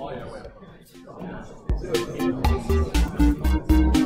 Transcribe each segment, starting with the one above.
Oh, yeah, wait.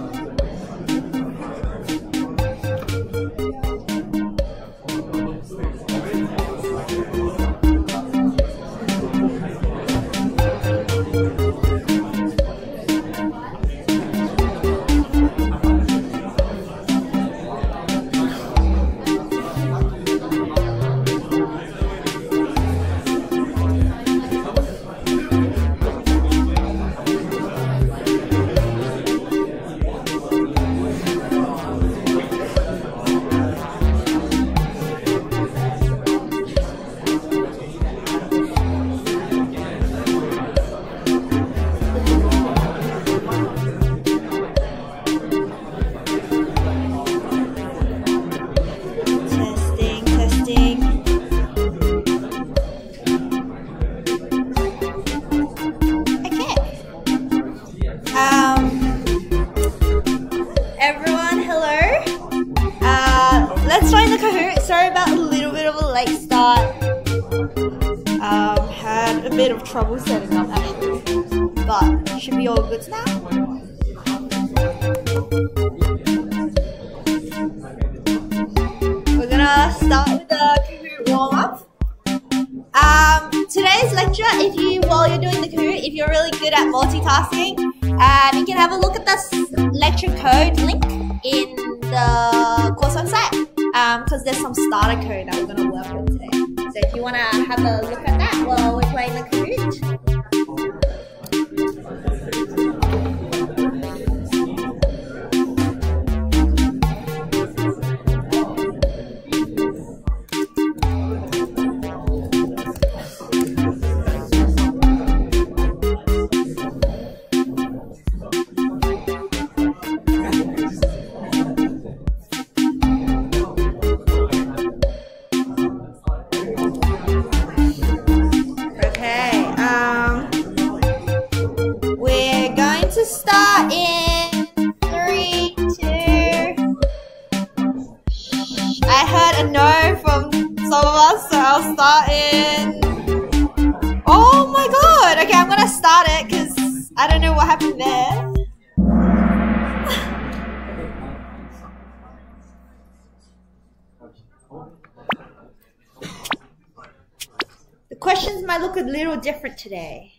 I look a little different today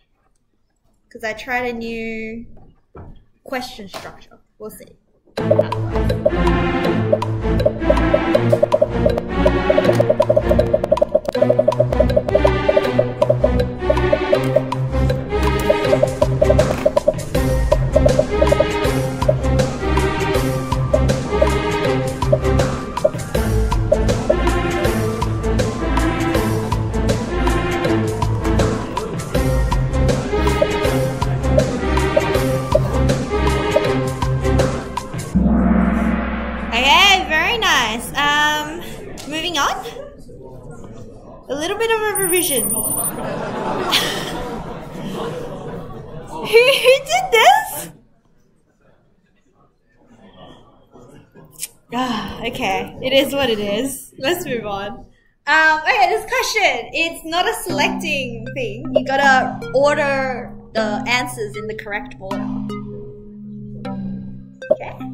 because I tried a new question structure. We'll see. what it is. Let's move on. Um, okay, this question. It's not a selecting thing. You gotta order the answers in the correct order. Okay.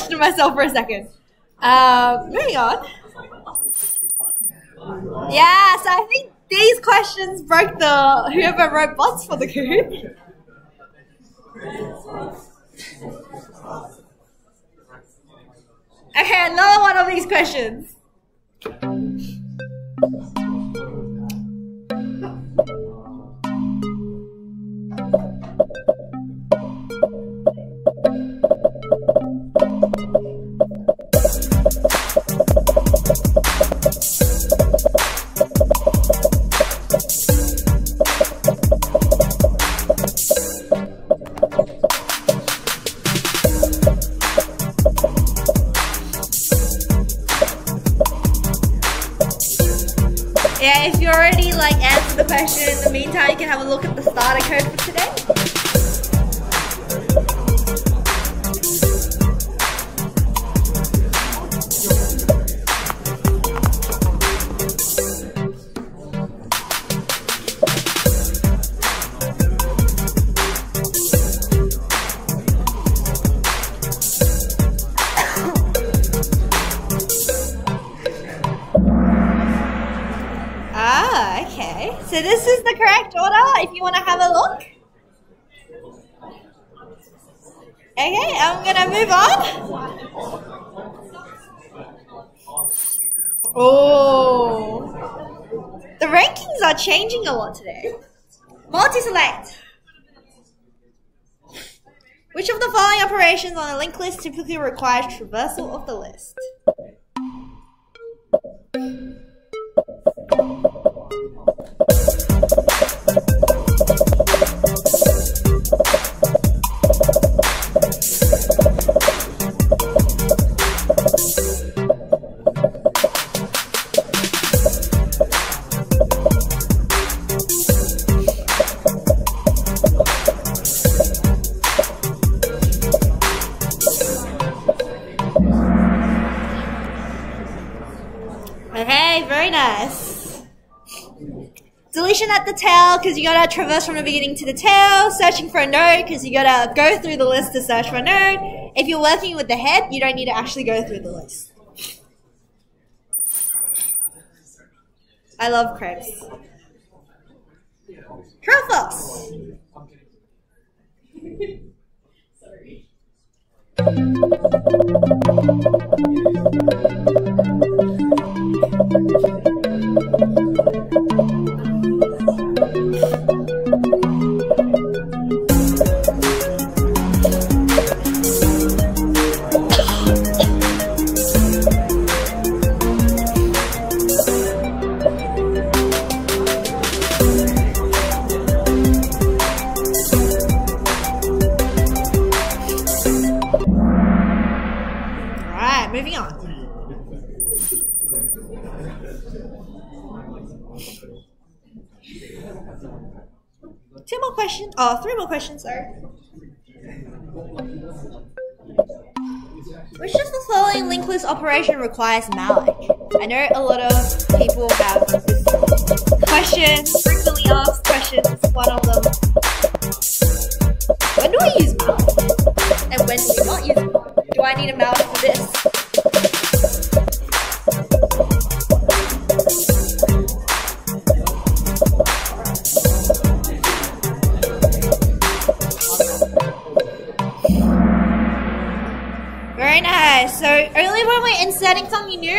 Questioned myself for a second. Uh, moving on. Yeah, so I think these questions broke the whoever wrote bots for the Kahoot. Okay, another one of these questions. Question in the meantime, you can have a look at the starter code for today. Changing a lot today. Multi-select. Which of the following operations on a linked list typically requires traversal of the list? Okay, The tail because you gotta traverse from the beginning to the tail. Searching for a node because you gotta go through the list to search for a node. If you're working with the head, you don't need to actually go through the list. I love crepes. Truffles. Alright, questions. Oh, three more questions, sorry. Which of the following linked list operation requires malloc? I know a lot of people have this question, frequently asked questions, one of them. When do I use malloc? And when do we not use malloc? Do I need a malloc for this?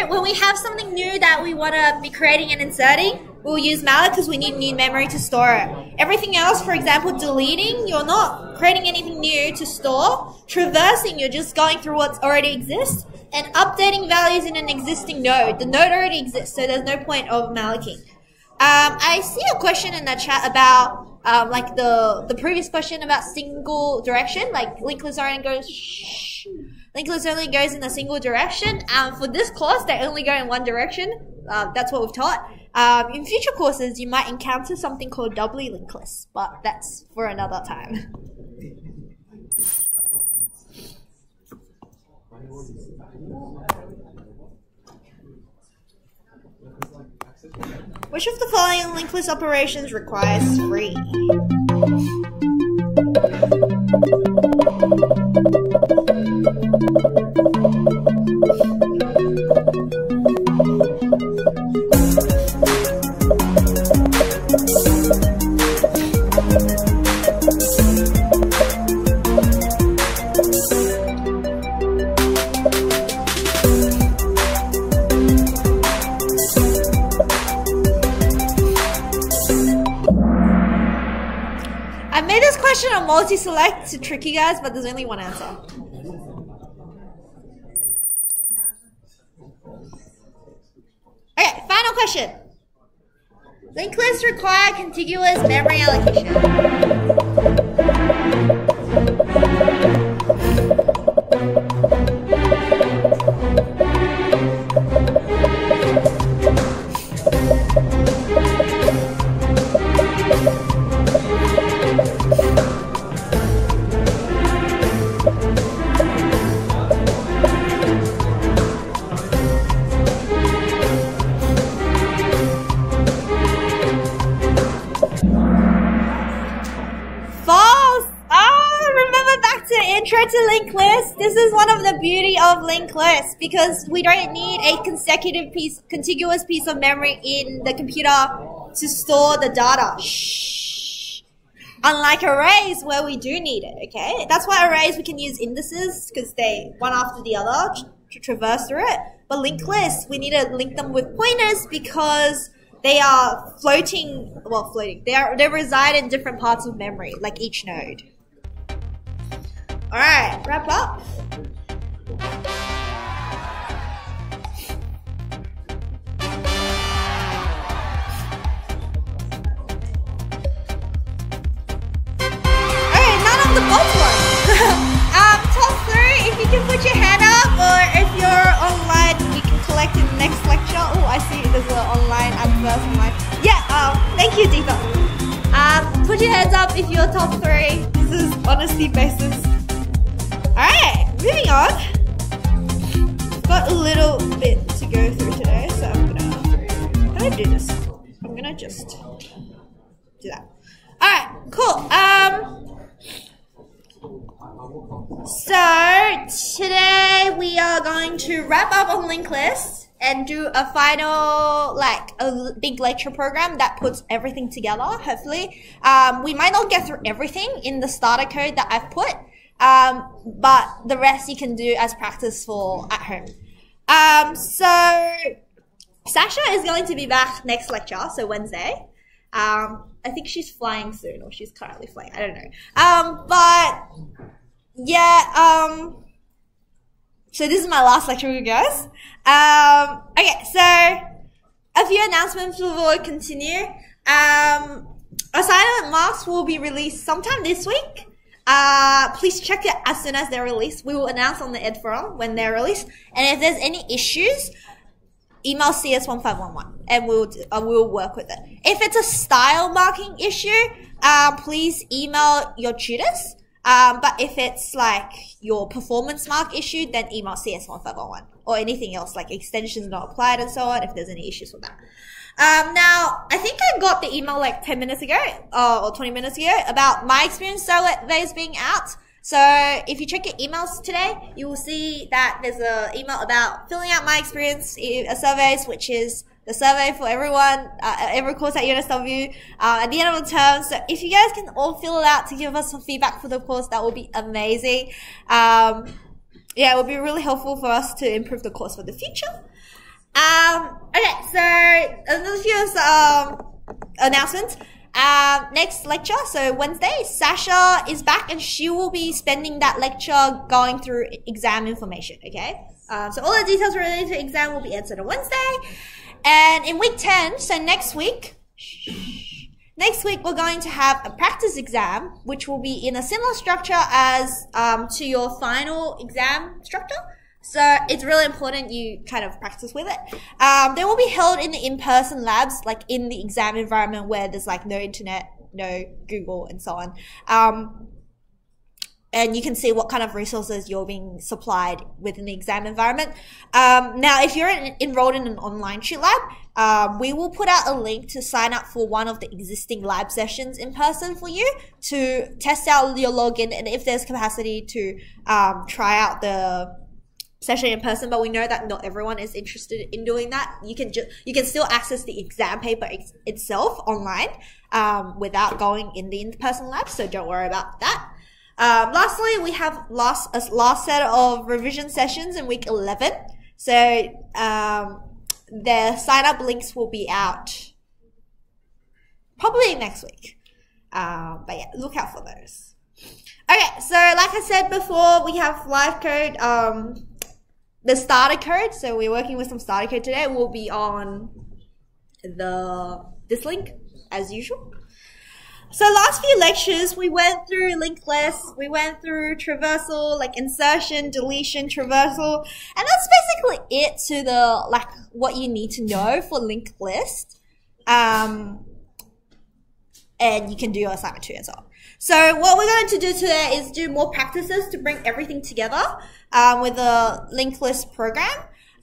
When we have something new that we want to be creating and inserting, we'll use malloc because we need new memory to store it. Everything else, for example, deleting, you're not creating anything new to store. Traversing, you're just going through what's already exists. And updating values in an existing node. The node already exists, so there's no point of mallocing. Um, I see a question in the chat about um, like the the previous question about single direction, like linked list only goes list only goes in a single direction. Um, for this course, they only go in one direction. Uh, that's what we've taught. Um, in future courses, you might encounter something called doubly linked lists, but that's for another time. Which of the following linked list operations requires free? I made this question on multi-select to trick you guys, but there's only one answer. Okay, final question. Linked lists require contiguous memory allocation. Linked list because we don't need a consecutive piece, contiguous piece of memory in the computer to store the data. Shh. Unlike arrays where we do need it, okay? That's why arrays we can use indices because they one after the other to, to traverse through it. But linked lists, we need to link them with pointers because they are floating well floating they are they reside in different parts of memory like each node all right wrap up can put your hand up, or if you're online, you can collect in the next lecture. Oh, I see there's an online online. Yeah, um, thank you, Deepa. Um, put your hands up if you're top three. This is honesty basis. Alright, moving on. Got a little bit to go through today, so I'm gonna, how do I do this? I'm gonna just do that. Alright, cool. Um, so today we are going to wrap up on linked lists and do a final like a big lecture program that puts everything together hopefully. Um, we might not get through everything in the starter code that i've put um, but the rest you can do as practice for at home. Um, so sasha is going to be back next lecture so wednesday. Um, i think she's flying soon or she's currently flying i don't know. Um, but yeah, um, so this is my last lecture you guys. Um, okay, so a few announcements before we continue. Um, assignment marks will be released sometime this week. Uh, please check it as soon as they're released. We will announce on the Ed forum when they're released. And if there's any issues, email CS1511 and we'll, uh, we'll work with it. If it's a style marking issue, uh, please email your tutors. Um, but if it's like your performance mark issue, then email CS1511 or anything else like extensions not applied and so on if there's any issues with that. Um, now, I think I got the email like 10 minutes ago uh, or 20 minutes ago about my experience surveys being out. So if you check your emails today, you will see that there's a email about filling out my experience uh, surveys, which is the survey for everyone, uh, every course at UNSW uh, at the end of the term. So if you guys can all fill it out to give us some feedback for the course, that would be amazing. Um, yeah, it would be really helpful for us to improve the course for the future. Um, okay, so another few um, announcements. Um, next lecture, so Wednesday, Sasha is back and she will be spending that lecture going through exam information, okay? Um, so all the details related to exam will be answered on Wednesday. And in week 10, so next week, Next week, we're going to have a practice exam, which will be in a similar structure as um, to your final exam structure. So it's really important you kind of practice with it. Um, they will be held in the in-person labs, like in the exam environment where there's like no internet, no Google, and so on. Um, and you can see what kind of resources you're being supplied within the exam environment. Um, now, if you're en- enrolled in an online shoot lab, um, we will put out a link to sign up for one of the existing lab sessions in person for you to test out your login and if there's capacity to um, try out the session in person, but we know that not everyone is interested in doing that. You can just you can still access the exam paper ex- itself online um, without going in the in-person lab. So don't worry about that. Um, lastly, we have last a last set of revision sessions in week eleven. So um, the sign up links will be out probably next week. Um, but yeah, look out for those. Okay, so like I said before, we have live code. Um, the starter code. So we're working with some starter code today. We'll be on the this link as usual. So last few lectures, we went through linked lists, we went through traversal, like insertion, deletion, traversal, and that's basically it to the, like, what you need to know for linked list. Um, and you can do your assignment too as well. So what we're going to do today is do more practices to bring everything together um, with the linked list program.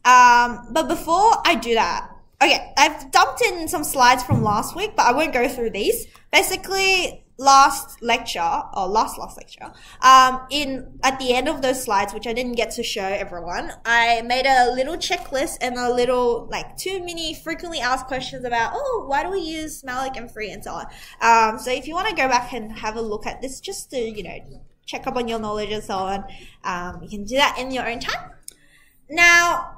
Um, but before I do that, Okay, I've dumped in some slides from last week, but I won't go through these. Basically, last lecture or last last lecture, um, in at the end of those slides, which I didn't get to show everyone, I made a little checklist and a little like two mini frequently asked questions about oh why do we use malloc and free and so on. Um, so if you want to go back and have a look at this, just to you know check up on your knowledge and so on, um, you can do that in your own time. Now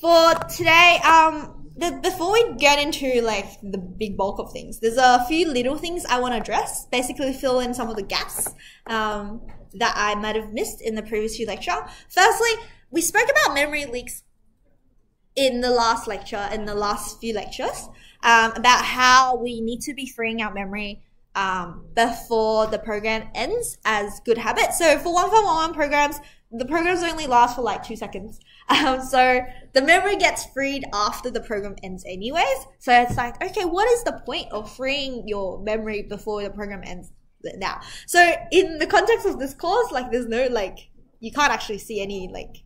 for today, um, the, before we get into like the big bulk of things, there's a few little things I want to address. Basically, fill in some of the gaps um, that I might have missed in the previous few lecture. Firstly, we spoke about memory leaks in the last lecture, in the last few lectures, um, about how we need to be freeing out memory um, before the program ends as good habit. So for one for one programs, the programs only last for like two seconds. Um, so the memory gets freed after the program ends anyways. So it's like, okay, what is the point of freeing your memory before the program ends now? So in the context of this course, like there's no like, you can't actually see any like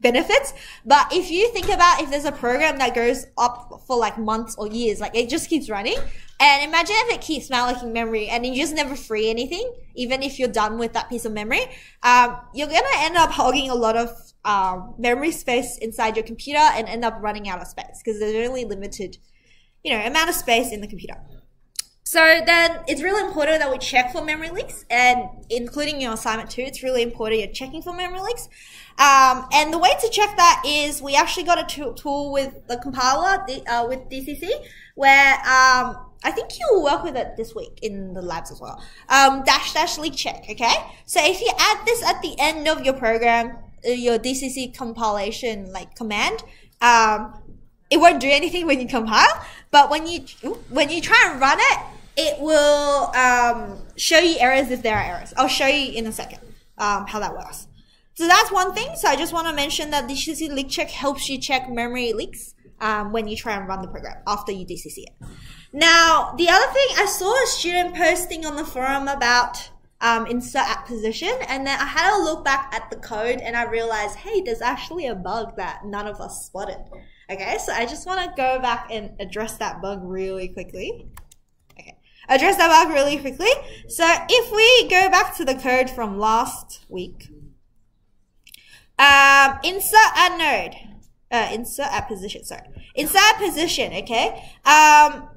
benefits. But if you think about if there's a program that goes up for like months or years, like it just keeps running. And imagine if it keeps mallocing memory and you just never free anything, even if you're done with that piece of memory, um, you're gonna end up hogging a lot of um, memory space inside your computer and end up running out of space because there's only limited, you know, amount of space in the computer. So then it's really important that we check for memory leaks and including your assignment too, it's really important you're checking for memory leaks. Um, and the way to check that is we actually got a tool with the compiler uh, with DCC where um, I think you will work with it this week in the labs as well. Um, dash dash leak check, okay? So if you add this at the end of your program, uh, your DCC compilation like command, um, it won't do anything when you compile, but when you when you try and run it, it will um, show you errors if there are errors. I'll show you in a second um, how that works. So that's one thing. So I just want to mention that DCC leak check helps you check memory leaks um, when you try and run the program after you DCC it. Now, the other thing, I saw a student posting on the forum about um, insert at position. And then I had a look back at the code and I realized, hey, there's actually a bug that none of us spotted. Okay, so I just want to go back and address that bug really quickly. Okay, address that bug really quickly. So if we go back to the code from last week, um, insert at node, uh, insert at position, sorry, insert at position, okay? Um,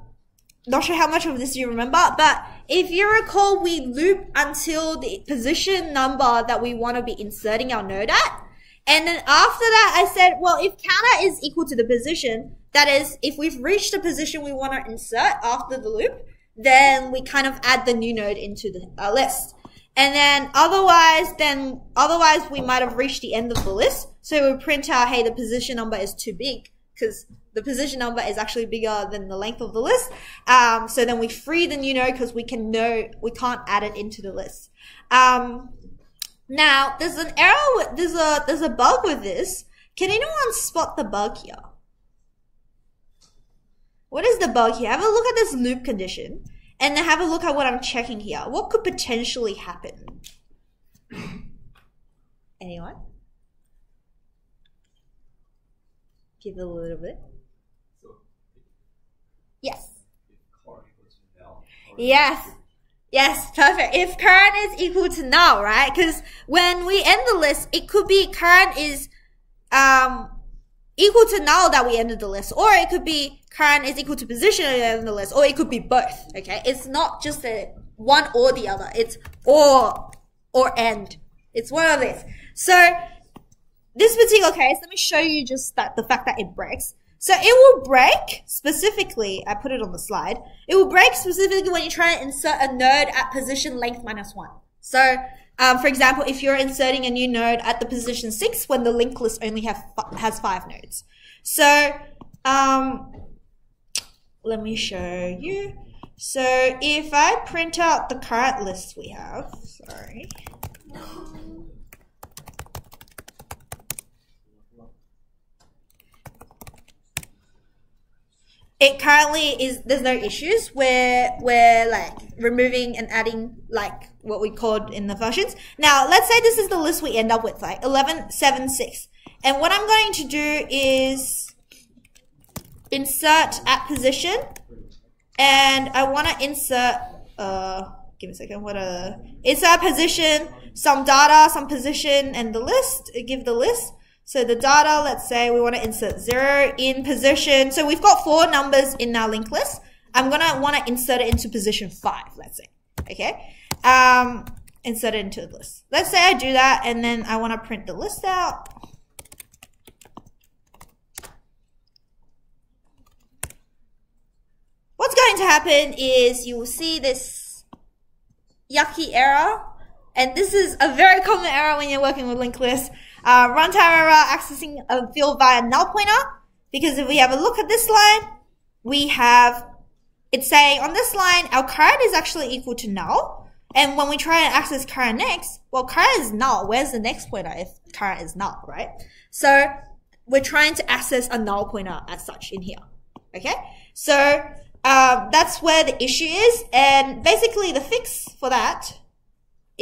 not sure how much of this you remember, but if you recall, we loop until the position number that we want to be inserting our node at. And then after that, I said, well, if counter is equal to the position, that is, if we've reached the position we want to insert after the loop, then we kind of add the new node into the uh, list. And then otherwise, then otherwise we might have reached the end of the list. So we print out, hey, the position number is too big because the position number is actually bigger than the length of the list. Um, so then we free the new node because we can know we can't add it into the list. Um, now there's an error. There's a there's a bug with this. Can anyone spot the bug here? What is the bug here? Have a look at this loop condition and then have a look at what I'm checking here. What could potentially happen? Anyone? a little bit. Yes. Yes. Yes, perfect. If current is equal to null, right? Because when we end the list, it could be current is um, equal to null that we ended the list, or it could be current is equal to position that we the list, or it could be both. Okay, it's not just a one or the other. It's or or end. It's one of these. So this particular case, let me show you just that the fact that it breaks. So it will break specifically, I put it on the slide, it will break specifically when you try to insert a node at position length minus one. So, um, for example, if you're inserting a new node at the position six when the linked list only have has five nodes. So, um, let me show you. So if I print out the current list we have, sorry. It currently is there's no issues where we're like removing and adding like what we called in the functions. Now let's say this is the list we end up with like 11, 7, 6. And what I'm going to do is insert at position and I want to insert uh give me a second what a insert position some data some position and the list give the list so the data, let's say we want to insert zero in position. So we've got four numbers in our linked list. I'm going to want to insert it into position five, let's say. Okay. Um, insert it into the list. Let's say I do that and then I want to print the list out. What's going to happen is you will see this yucky error. And this is a very common error when you're working with linked lists. Uh, runtime error accessing a field via null pointer. Because if we have a look at this line, we have, it's saying on this line, our current is actually equal to null. And when we try and access current next, well, current is null. Where's the next pointer if current is null, right? So we're trying to access a null pointer as such in here. Okay. So, um, that's where the issue is. And basically the fix for that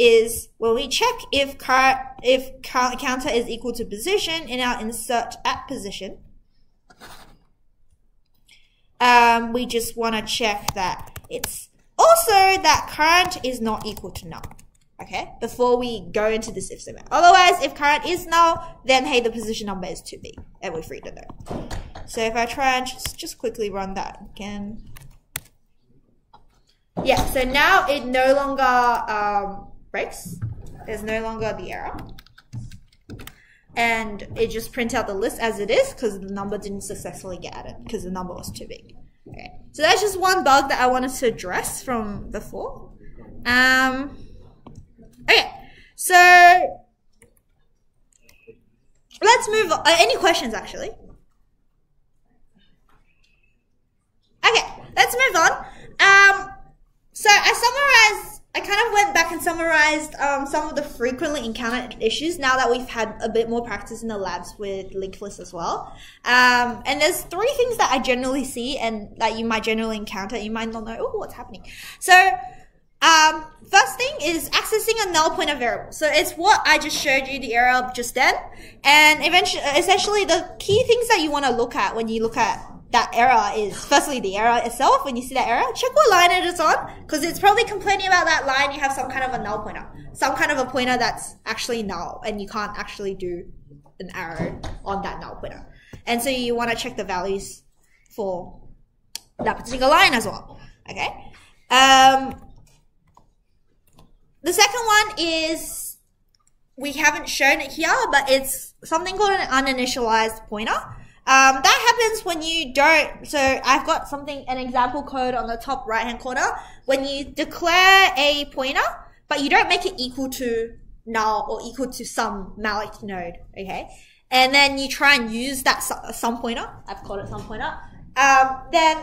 is when we check if car if counter is equal to position in our insert at position. Um, we just want to check that it's also that current is not equal to null. Okay, before we go into this if statement. Otherwise, if current is null, then hey, the position number is too big, and we're free to know. So if I try and just, just quickly run that again. Yeah, so now it no longer um, breaks. There's no longer the error. And it just prints out the list as it is because the number didn't successfully get added because the number was too big. Okay. So that's just one bug that I wanted to address from before. Um, okay. So let's move on. Uh, any questions actually? Okay, let's move on. Um, so I summarized I kind of went back and summarized um, some of the frequently encountered issues now that we've had a bit more practice in the labs with linked lists as well. Um, and there's three things that I generally see and that you might generally encounter. You might not know, oh, what's happening. So, um, first thing is accessing a null pointer variable. So it's what I just showed you the error just then. And eventually, essentially the key things that you want to look at when you look at that error is firstly the error itself. When you see that error, check what line it is on because it's probably complaining about that line. You have some kind of a null pointer, some kind of a pointer that's actually null, and you can't actually do an arrow on that null pointer. And so you want to check the values for that particular line as well. Okay. Um, the second one is we haven't shown it here, but it's something called an uninitialized pointer. Um, that happens when you don't, so I've got something, an example code on the top right hand corner. When you declare a pointer, but you don't make it equal to null or equal to some malloc node, okay? And then you try and use that some pointer, I've called it some pointer, um, then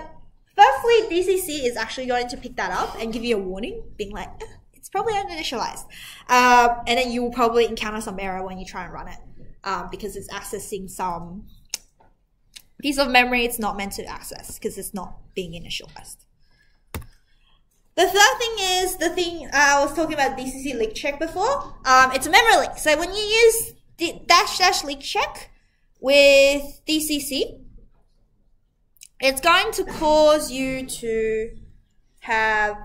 firstly, DCC is actually going to pick that up and give you a warning, being like, eh, it's probably uninitialized. Um, and then you will probably encounter some error when you try and run it, um, because it's accessing some piece of memory it's not meant to access because it's not being initialized. The third thing is the thing uh, I was talking about DCC leak check before. Um, it's a memory leak. So when you use dash dash leak check with DCC, it's going to cause you to have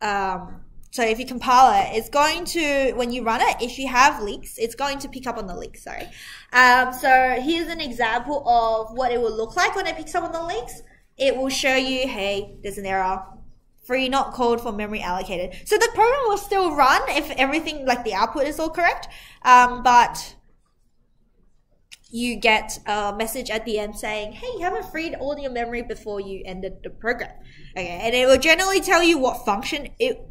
um, so if you compile it, it's going to, when you run it, if you have leaks, it's going to pick up on the leaks, sorry. Um, so here's an example of what it will look like when it picks up on the leaks. It will show you, hey, there's an error. Free not called for memory allocated. So the program will still run if everything, like the output is all correct. Um, but you get a message at the end saying, hey, you haven't freed all your memory before you ended the program. Okay, and it will generally tell you what function it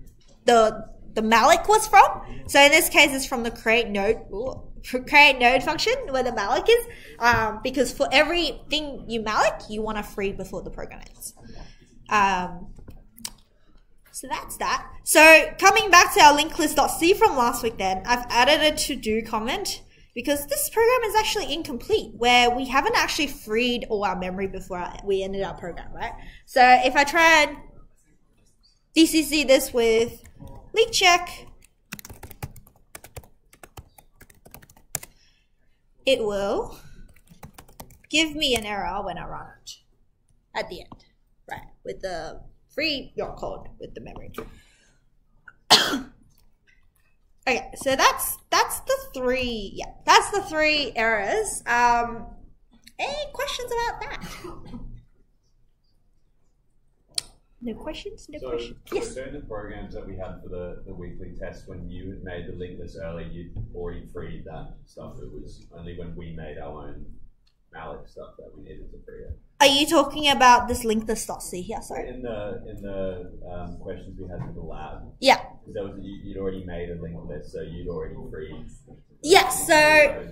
the the malloc was from. So in this case, it's from the create node ooh, create node function where the malloc is, um, because for everything you malloc, you want to free before the program ends. Um, so that's that. So coming back to our linked list.c from last week then, I've added a to-do comment because this program is actually incomplete where we haven't actually freed all our memory before we ended our program, right? So if I try and DCC this with leak check, it will give me an error when I run it at the end, right? With the free your code with the memory. okay, so that's that's the three. Yeah, that's the three errors. Um, any questions about that? No questions? No So, questions? for Yes. certain programs that we had for the, the weekly test, when you had made the link list early, you'd already freed that stuff. It was only when we made our own malloc stuff that we needed to free it. Are you talking about this link this.c here? Sorry. In the in the um, questions we had for the lab, Yeah. because that was you, you'd already made a link list, so you'd already freed. Yes, so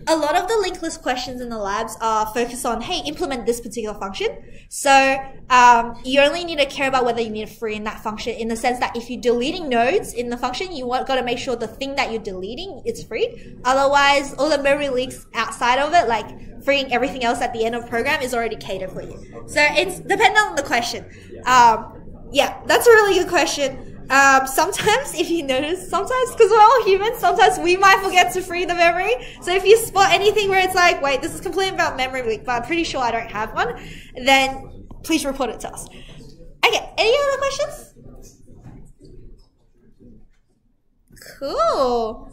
a lot of the linked list questions in the labs are focused on, hey, implement this particular function. So um, you only need to care about whether you need a free in that function in the sense that if you're deleting nodes in the function, you want got to make sure the thing that you're deleting is freed. Otherwise, all the memory leaks outside of it, like freeing everything else at the end of program, is already catered for you. So it's dependent on the question. Um, yeah, that's a really good question. Um, sometimes, if you notice, sometimes because we're all humans, sometimes we might forget to free the memory. So if you spot anything where it's like, wait, this is complaining about memory leak, but I'm pretty sure I don't have one, then please report it to us. Okay, any other questions? Cool.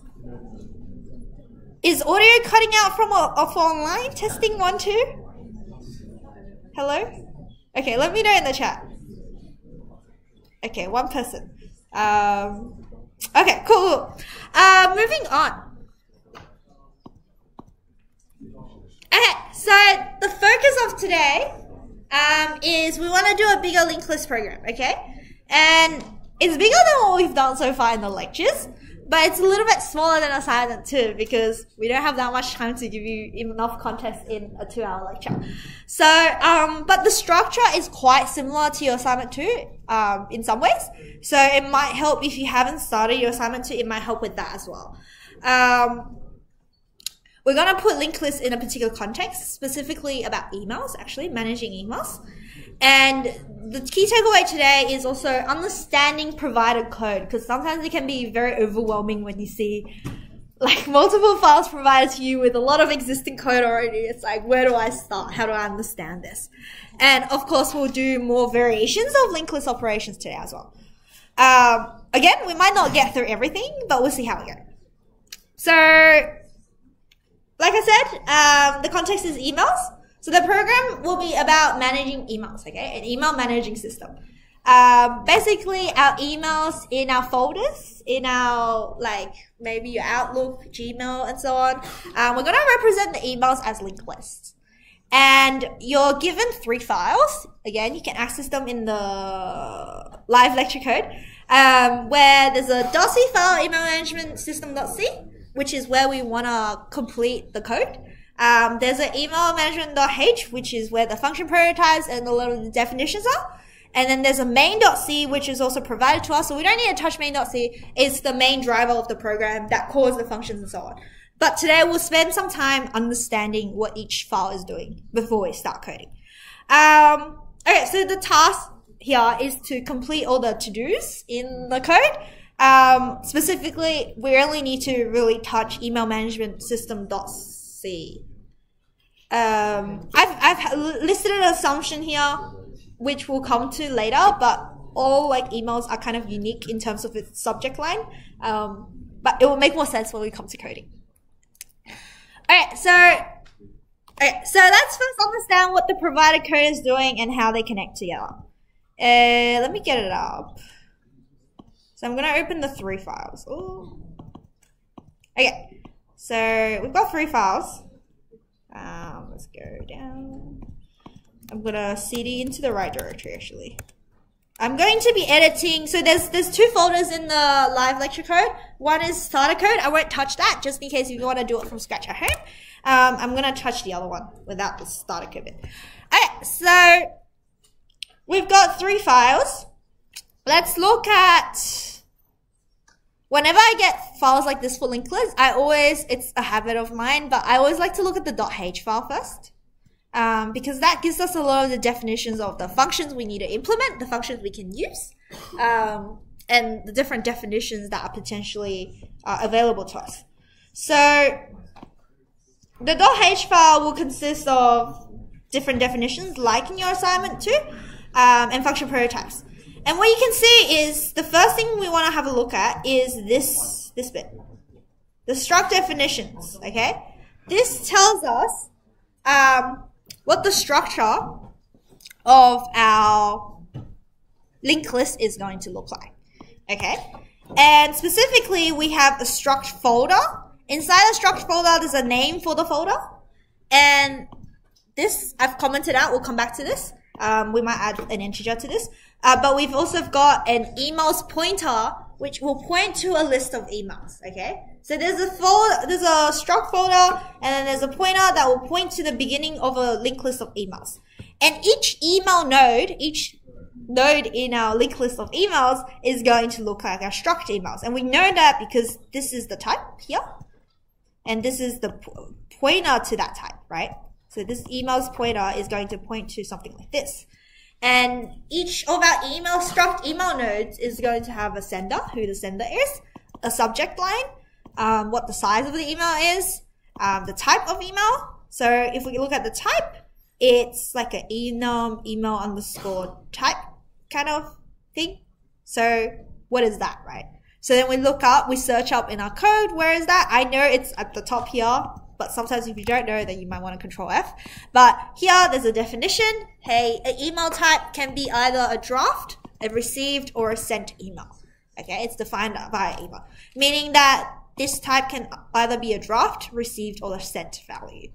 Is audio cutting out from off online? Testing one, two? Hello? Okay, let me know in the chat. Okay, one person. Um, okay, cool. Uh, moving on. Okay, so the focus of today um, is we want to do a bigger linked list program, okay? And it's bigger than what we've done so far in the lectures, but it's a little bit smaller than assignment two because we don't have that much time to give you enough context in a two-hour lecture. So, um, but the structure is quite similar to your assignment two um, in some ways. So it might help if you haven't started your assignment two. It might help with that as well. Um, we're going to put linked lists in a particular context, specifically about emails, actually, managing emails. And the key takeaway today is also understanding provided code, because sometimes it can be very overwhelming when you see like multiple files provided to you with a lot of existing code already. It's like, where do I start? How do I understand this? And of course, we'll do more variations of linked list operations today as well. Um, again, we might not get through everything, but we'll see how we go. So, like I said, um, the context is emails. So the program will be about managing emails, okay? An email managing system. Um, basically, our emails in our folders, in our, like, maybe your Outlook, Gmail, and so on. Um, we're going to represent the emails as linked lists. And you're given three files. Again, you can access them in the live lecture code, um, where there's a .c file, email management system.c, which is where we want to complete the code. Um, there's an email management.h, which is where the function prototypes and a lot of the definitions are. And then there's a main.c, which is also provided to us. So we don't need to touch main.c. It's the main driver of the program that calls the functions and so on. But today we'll spend some time understanding what each file is doing before we start coding. Um, okay, so the task here is to complete all the to-dos in the code. Um, specifically, we only need to really touch email management system.c. Um, I've, I've listed an assumption here, which we'll come to later, but all like emails are kind of unique in terms of its subject line. Um, but it will make more sense when we come to coding. Alright, so Alright, so let's first understand what the provider code is doing and how they connect together. Uh, let me get it up. So I'm gonna open the three files. Ooh. Okay, so we've got three files. Um, let's go down. I'm gonna cd into the right directory actually. I'm going to be editing. So there's there's two folders in the live lecture code. One is starter code. I won't touch that just in case you want to do it from scratch at home. Um, I'm gonna touch the other one without the starter code bit. Okay, so we've got three files. Let's look at. Whenever I get files like this for linked list, I always it's a habit of mine, but I always like to look at the .h file first um, because that gives us a lot of the definitions of the functions we need to implement, the functions we can use, um, and the different definitions that are potentially uh, available to us. So the .h file will consist of different definitions, like in your assignment too, um, and function prototypes. And what you can see is the first thing we want to have a look at is this this bit, the struct definitions. Okay, this tells us um, what the structure of our linked list is going to look like. Okay, and specifically we have a struct folder. Inside the struct folder, there's a name for the folder, and this I've commented out. We'll come back to this. Um, we might add an integer to this, uh, but we've also got an emails pointer which will point to a list of emails. Okay, so there's a folder, there's a struct folder, and then there's a pointer that will point to the beginning of a linked list of emails. And each email node, each node in our linked list of emails is going to look like our struct emails. And we know that because this is the type here, and this is the pointer to that type, right? So this emails pointer is going to point to something like this. And each of our email struct email nodes is going to have a sender, who the sender is, a subject line, um, what the size of the email is, um, the type of email. So if we look at the type, it's like an enum email underscore type kind of thing. So what is that, right? So then we look up, we search up in our code, where is that? I know it's at the top here, but sometimes if you don't know, then you might want to control F. But here, there's a definition. Hey, an email type can be either a draft, a received, or a sent email. Okay, it's defined by email, meaning that this type can either be a draft, received, or a sent value.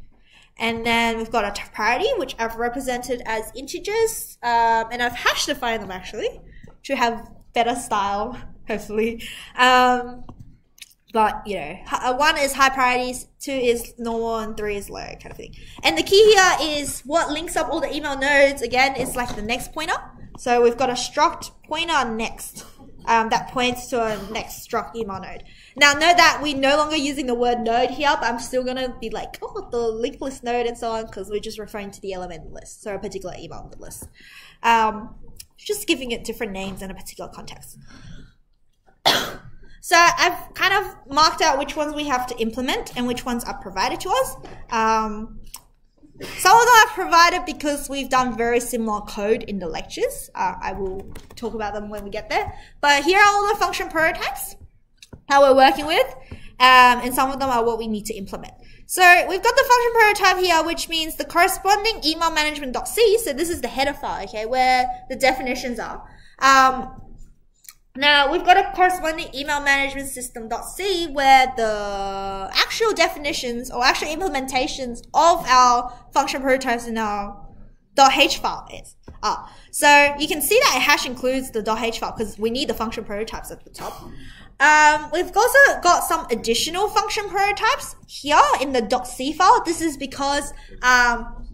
And then we've got a priority, which I've represented as integers, um, and I've hash defined them actually to have better style, hopefully. Um, but you know, uh, one is high priorities, two is normal, and three is low, kind of thing. And the key here is what links up all the email nodes. Again, is like the next pointer. So we've got a struct pointer next um, that points to a next struct email node. Now note that we're no longer using the word node here, but I'm still gonna be like, oh, the linked list node and so on, because we're just referring to the element list, so a particular email on the list. Um, just giving it different names in a particular context. so I've kind of marked out which ones we have to implement and which ones are provided to us. Um, some of them are provided because we've done very similar code in the lectures. Uh, I will talk about them when we get there. But here are all the function prototypes how we're working with, um, and some of them are what we need to implement. So we've got the function prototype here, which means the corresponding email management.c. So this is the header file, okay, where the definitions are. Um, now we've got a corresponding email management system.c where the actual definitions or actual implementations of our function prototypes in our .h file is. Ah, so you can see that hash includes the .h file because we need the function prototypes at the top. Um, we've also got some additional function prototypes here in the .c file. This is because um,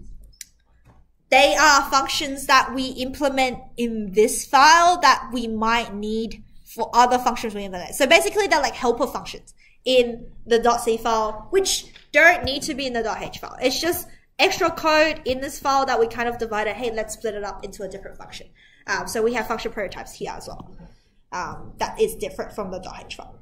they are functions that we implement in this file that we might need for other functions we implement. So basically, they're like helper functions in the .c file, which don't need to be in the .h file. It's just extra code in this file that we kind of divided. Hey, let's split it up into a different function. Um, so we have function prototypes here as well um, that is different from the .h file.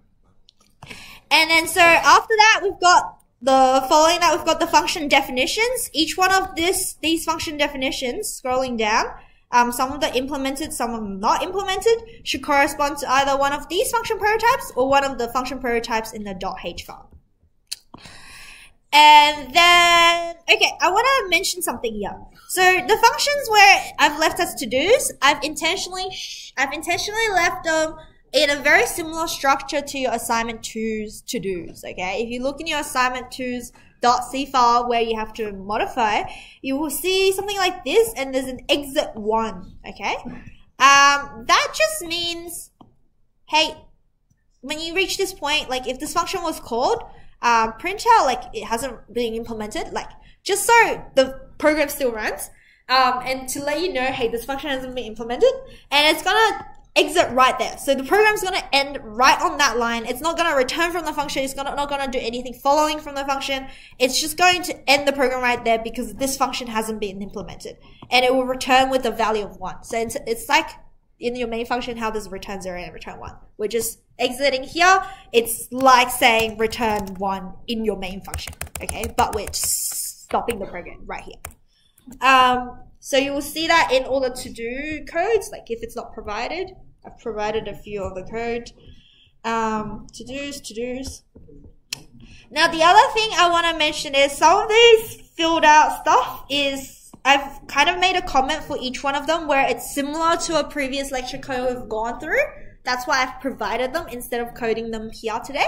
And then so after that, we've got the following that we've got the function definitions. Each one of this, these function definitions, scrolling down, um, some of the implemented, some of them not implemented, should correspond to either one of these function prototypes or one of the function prototypes in the .h file. And then, okay, I want to mention something here. So the functions where I've left as to-dos, I've intentionally, I've intentionally left them in a very similar structure to your assignment twos to-dos, okay? If you look in your assignment twos .c file where you have to modify, you will see something like this and there's an exit one, okay? Um, that just means, hey, when you reach this point, like if this function was called, um, print out like it hasn't been implemented, like just so the program still runs, um, and to let you know, hey, this function hasn't been implemented, and it's gonna exit right there. So the program's going to end right on that line. It's not going to return from the function. It's gonna, not going to do anything following from the function. It's just going to end the program right there because this function hasn't been implemented. And it will return with a value of 1. So it's, it's like in your main function how there's return 0 and return 1. We're just exiting here. It's like saying return 1 in your main function. Okay, but we're stopping the program right here. Um, so you will see that in all the to-do codes, like if it's not provided, I've provided a few of the code. Um, to-dos, to-dos. Now the other thing I want to mention is some of these filled out stuff is I've kind of made a comment for each one of them where it's similar to a previous lecture code we've gone through. That's why I've provided them instead of coding them here today.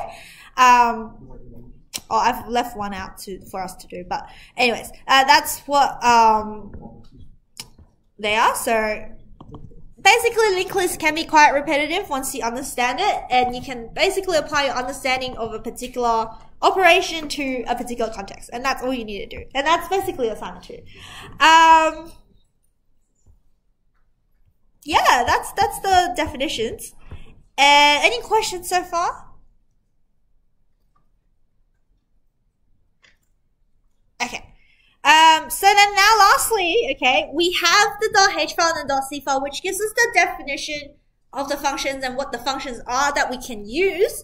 Um, oh, I've left one out to for us to do, but anyways, uh, that's what um, they are. So basically linked lists can be quite repetitive once you understand it and you can basically apply your understanding of a particular operation to a particular context and that's all you need to do. And that's basically assignment two um yeah that's that's the definitions. Uh, any questions so far? Okay um, so then now lastly, okay, we have the .h file and the .c file, which gives us the definition of the functions and what the functions are that we can use.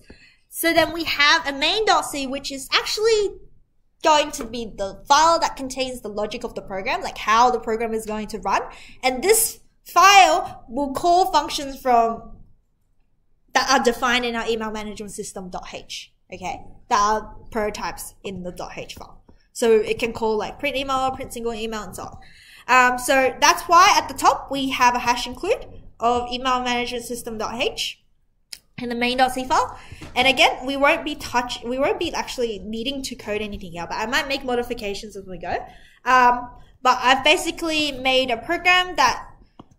So then we have a main.c, which is actually going to be the file that contains the logic of the program, like how the program is going to run. And this file will call functions from that are defined in our email management system.h, okay, that are prototypes in the .h file. So it can call like print email, print single email, and so on. Um, so that's why at the top we have a hash include of email management system.h and the main.c file. And again, we won't be touch, we won't be actually needing to code anything here, but I might make modifications as we go. Um, but I've basically made a program that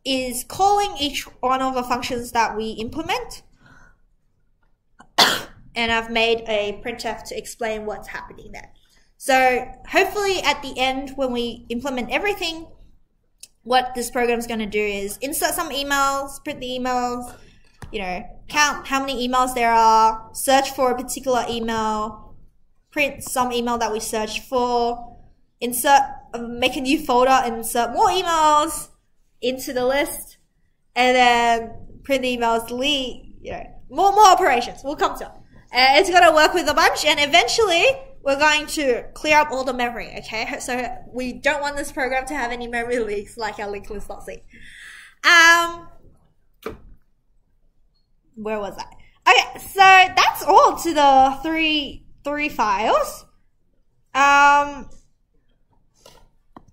is calling each one of the functions that we implement. and I've made a printf to explain what's happening there. So hopefully at the end, when we implement everything, what this program is going to do is insert some emails, print the emails, you know, count how many emails there are, search for a particular email, print some email that we searched for, insert, um, make a new folder, insert more emails into the list, and then print the emails, delete, you know, more, more operations. We'll come to it. And it's going to work with a bunch, and eventually, we're going to clear up all the memory, okay? So we don't want this program to have any memory leaks like our linked list list.c. Um, where was I? Okay, so that's all to the three, three files. Um,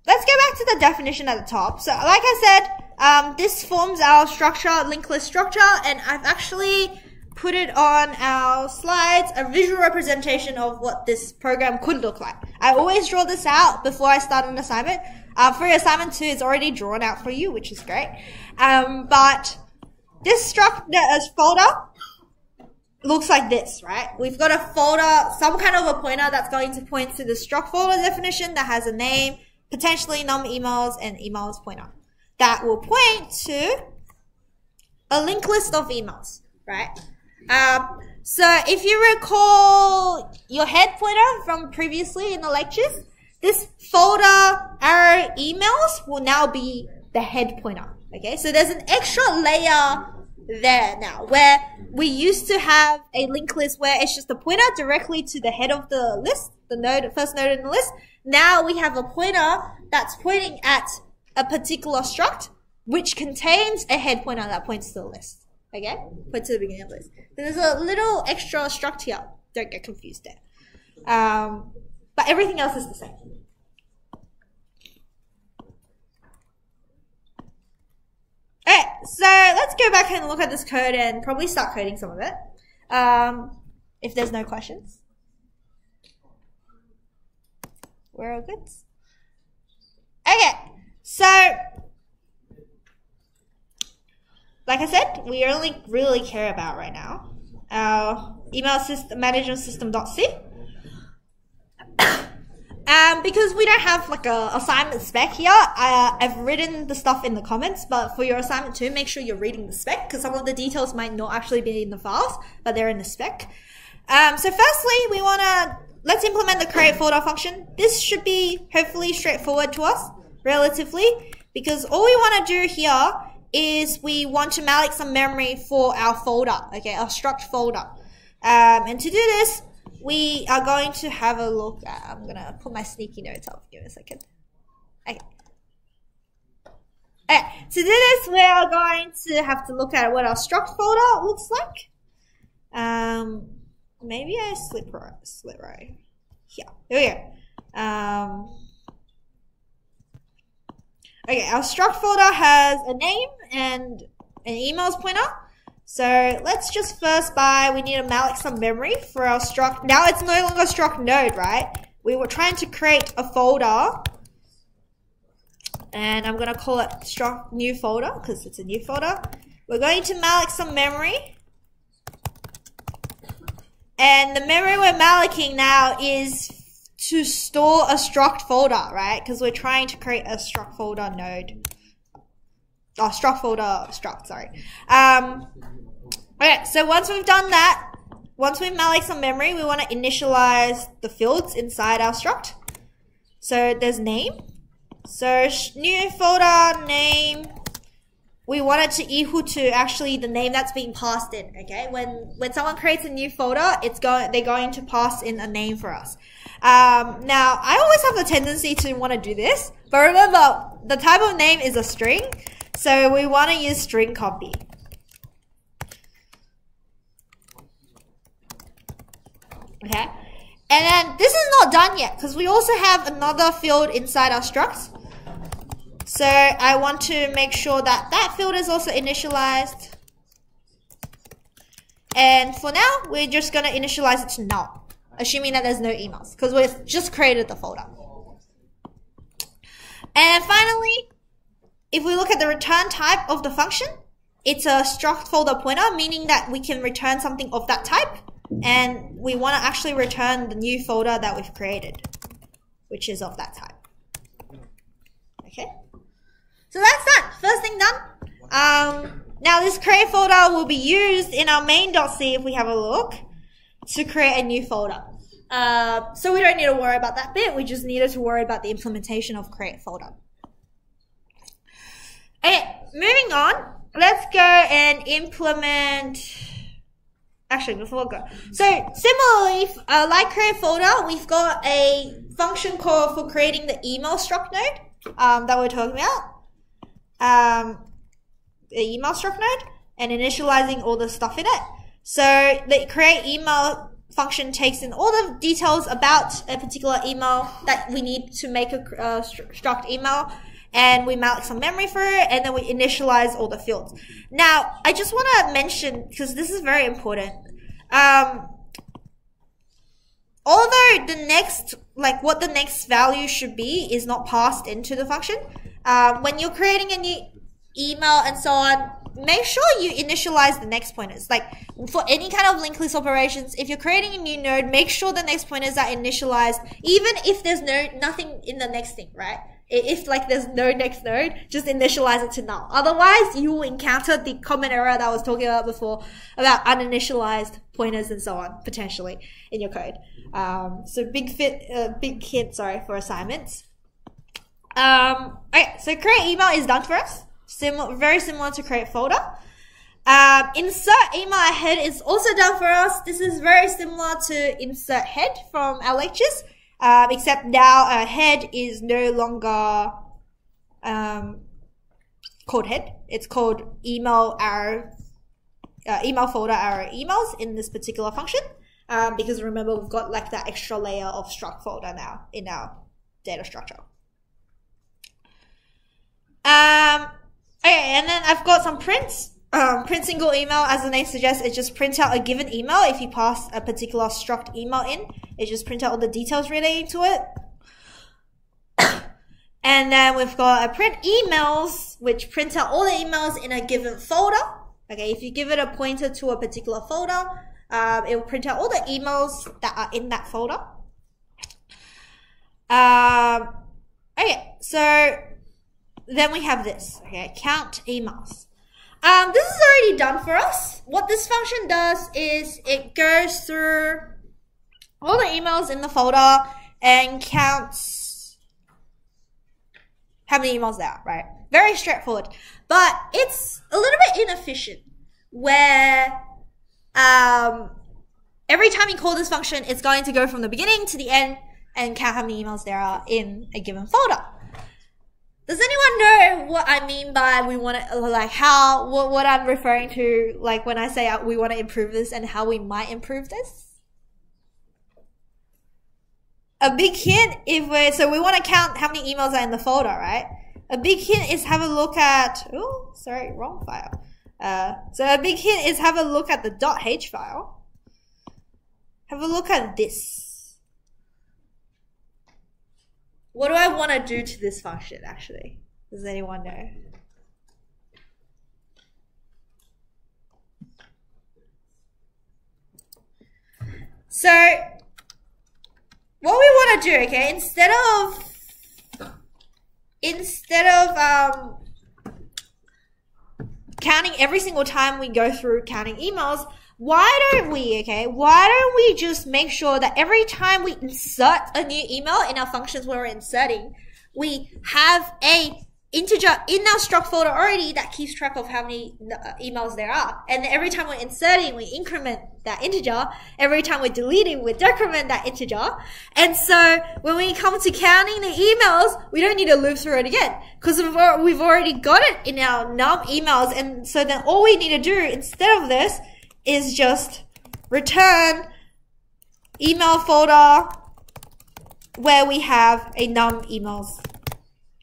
let's go back to the definition at the top. So like I said, um, this forms our structure, linked list structure, and I've actually put it on our slides, a visual representation of what this program could look like. I always draw this out before I start an assignment. Uh, for your assignment two, it's already drawn out for you, which is great. Um, but this structure as folder looks like this, right? We've got a folder, some kind of a pointer that's going to point to the struct folder definition that has a name, potentially num emails and emails pointer that will point to a linked list of emails, right? Um, so if you recall your head pointer from previously in the lectures, this folder arrow emails will now be the head pointer. Okay, so there's an extra layer there now where we used to have a linked list where it's just a pointer directly to the head of the list, the node, first node in the list. Now we have a pointer that's pointing at a particular struct which contains a head pointer that points to the list. Okay, put to the beginning of the list. There's a little extra struct here. Don't get confused there. Um, but everything else is the same. Alright, so let's go back and look at this code and probably start coding some of it. Um, if there's no questions. We're all good. Okay, so like I said, we only really care about right now our email system management system system.c. Um, because we don't have like a assignment spec here, uh, I've written the stuff in the comments, but for your assignment too, make sure you're reading the spec because some of the details might not actually be in the files, but they're in the spec. Um, so firstly, we want to, let's implement the create folder function. This should be hopefully straightforward to us, relatively, because all we want to do here is we want to malloc some memory for our folder, okay, our struct folder. Um, and to do this, we are going to have a look at, I'm going to put my sneaky notes up. Give me a second. Okay. Okay, to do this, we are going to have to look at what our struct folder looks like. Um, maybe I slip right, slip right here. Here we go. Um, okay, our struct folder has a name and an emails pointer. So let's just first buy, we need to malloc some memory for our struct. Now it's no longer struct node, right? We were trying to create a folder and I'm going to call it struct new folder because it's a new folder. We're going to malloc some memory. And the memory we're mallocing now is to store a struct folder, right? Because we're trying to create a struct folder node. Oh, struct folder struct, sorry. Um, Okay, so once we've done that, once we've malloc some memory, we want to initialize the fields inside our struct. So there's name. So new folder name. We want it to equal to actually the name that's being passed in. Okay, when when someone creates a new folder, it's going they're going to pass in a name for us. Um, now I always have the tendency to want to do this, but remember the type of name is a string, so we want to use string copy. Okay. And then this is not done yet because we also have another field inside our struct. So I want to make sure that that field is also initialized. And for now, we're just going to initialize it to null, assuming that there's no emails because we've just created the folder. And finally, if we look at the return type of the function, it's a struct folder pointer, meaning that we can return something of that type and we want to actually return the new folder that we've created, which is of that type. Okay, so that's done. First thing done. Um, now this create folder will be used in our main.c if we have a look to create a new folder. Uh, so we don't need to worry about that bit. We just needed to worry about the implementation of create folder. Okay, moving on. Let's go and implement actually before we go. So similarly, uh, like create folder, we've got a function call for creating the email struct node um, that we're talking about. Um, the email struct node and initializing all the stuff in it. So the create email function takes in all the details about a particular email that we need to make a uh, struct email and we mount some memory for it, and then we initialize all the fields. Now, I just want to mention, because this is very important, um, although the next, like what the next value should be is not passed into the function, um, when you're creating a new email and so on, make sure you initialize the next pointers. Like for any kind of linked list operations, if you're creating a new node, make sure the next pointers are initialized, even if there's no nothing in the next thing, right? If like there's no next node, just initialize it to null. Otherwise, you will encounter the common error that I was talking about before about uninitialized pointers and so on potentially in your code. Um, so big fit, uh, big hint, sorry, for assignments. Um, so create email is done for us. Similar, very similar to create folder. Um, insert email head is also done for us. This is very similar to insert head from our lectures. Um, except now a head is no longer um, code head. It's called email our uh, email folder our emails in this particular function. Um, because remember we've got like that extra layer of struct folder now in our data structure. Um, okay, and then I've got some prints. Um, print single email, as the name suggests, it just prints out a given email. If you pass a particular struct email in, it just prints out all the details relating to it. and then we've got a print emails, which prints out all the emails in a given folder. Okay, if you give it a pointer to a particular folder, um, it will print out all the emails that are in that folder. Um, okay, so then we have this, okay, count emails. Um, this is already done for us. What this function does is it goes through all the emails in the folder and counts how many emails there are, right? Very straightforward. But it's a little bit inefficient where um, every time you call this function, it's going to go from the beginning to the end and count how many emails there are in a given folder. Does anyone know what I mean by we want to, like how, what, what I'm referring to, like when I say we want to improve this and how we might improve this? A big hint if we, so we want to count how many emails are in the folder, right? A big hint is have a look at, oh, sorry, wrong file. Uh, so a big hint is have a look at the .h file. Have a look at this. What do I want to do to this function actually? Does anyone know? So, what we want to do, okay, instead of, instead of, um, counting every single time we go through counting emails, why don't we, okay, why don't we just make sure that every time we insert a new email in our functions where we're inserting, we have a integer in our struct folder already that keeps track of how many uh, emails there are. And every time we're inserting, we increment that integer. Every time we're deleting, we decrement that integer. And so when we come to counting the emails, we don't need to loop through it again because we've already got it in our num emails. And so then all we need to do instead of this is just return email folder where we have a num emails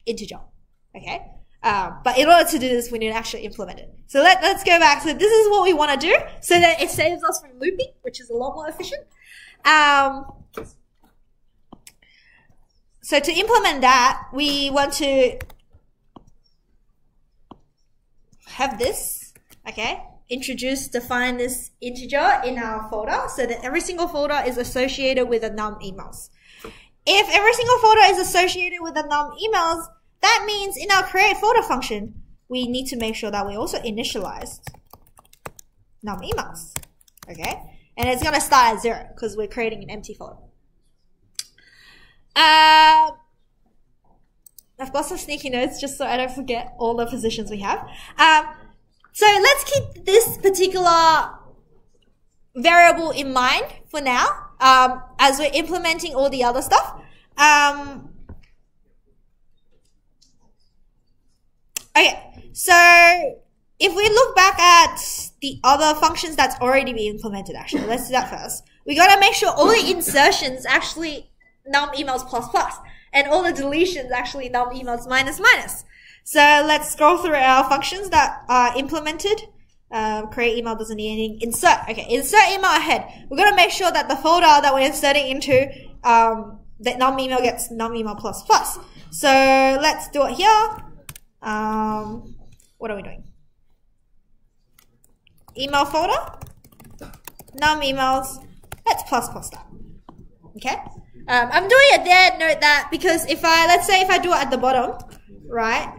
integer. Okay. Um, but in order to do this, we need to actually implement it. So let, let's go back. So this is what we want to do so that it saves us from looping, which is a lot more efficient. Um, so to implement that, we want to have this, okay? Introduce, define this integer in our folder so that every single folder is associated with a num emails. If every single folder is associated with a num emails, that means in our create folder function, we need to make sure that we also initialized num emails. Okay? And it's to start at zero because we're creating an empty folder. Uh, I've got some sneaky notes just so I don't forget all the positions we have. Um, so let's keep this particular variable in mind for now um, as we're implementing all the other stuff. Um, okay, so if we look back at the other functions that's already been implemented, actually, let's do that first. We gotta make sure all the insertions actually num emails plus plus, and all the deletions actually num emails minus minus. So let's scroll through our functions that are implemented. Uh, create email doesn't need anything. Insert. Okay, insert email ahead. We're gonna make sure that the folder that we're inserting into, um, that num email gets num email plus plus. So let's do it here. Um, what are we doing? Email folder. Num emails. Let's plus plus that. Okay. Um, I'm doing it there. Note that because if I let's say if I do it at the bottom, right?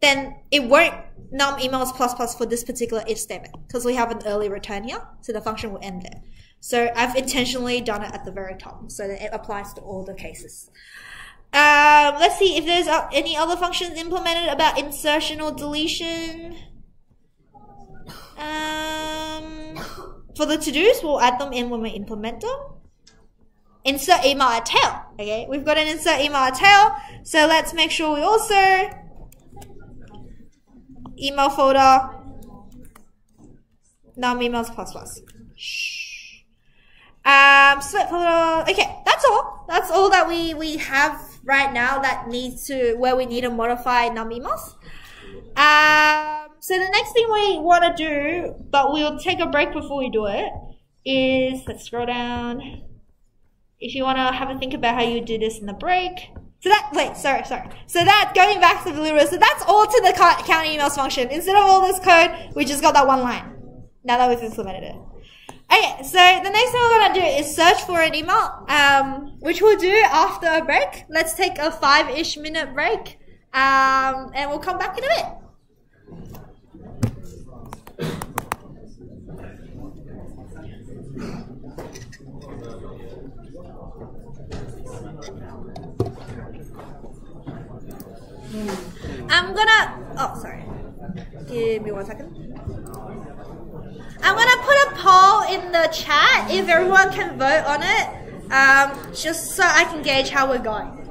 Then it won't num emails plus plus for this particular if statement because we have an early return here, so the function will end there. So I've intentionally done it at the very top so that it applies to all the cases. Um, let's see if there's any other functions implemented about insertion or deletion. Um, for the to-dos, we'll add them in when we implement them. Insert email at tail. Okay, we've got an insert email at tail. So let's make sure we also email folder, num emails plus plus. Shh. Um, split folder. Okay, that's all. That's all that we we have right now that needs to where we need to modify num emails. Um, so the next thing we want to do, but we'll take a break before we do it, is let's scroll down. If you want to have a think about how you do this in the break. So that, wait, sorry, sorry. So that, going back to the blue little, so that's all to the count emails function. Instead of all this code, we just got that one line. Now that we've implemented it. Okay, so the next thing we're gonna do is search for an email, um, which we'll do after a break. Let's take a five-ish minute break, um, and we'll come back in a bit. I'm gonna. Oh, sorry. Give me one second. I'm gonna put a poll in the chat if everyone can vote on it, um, just so I can gauge how we're going.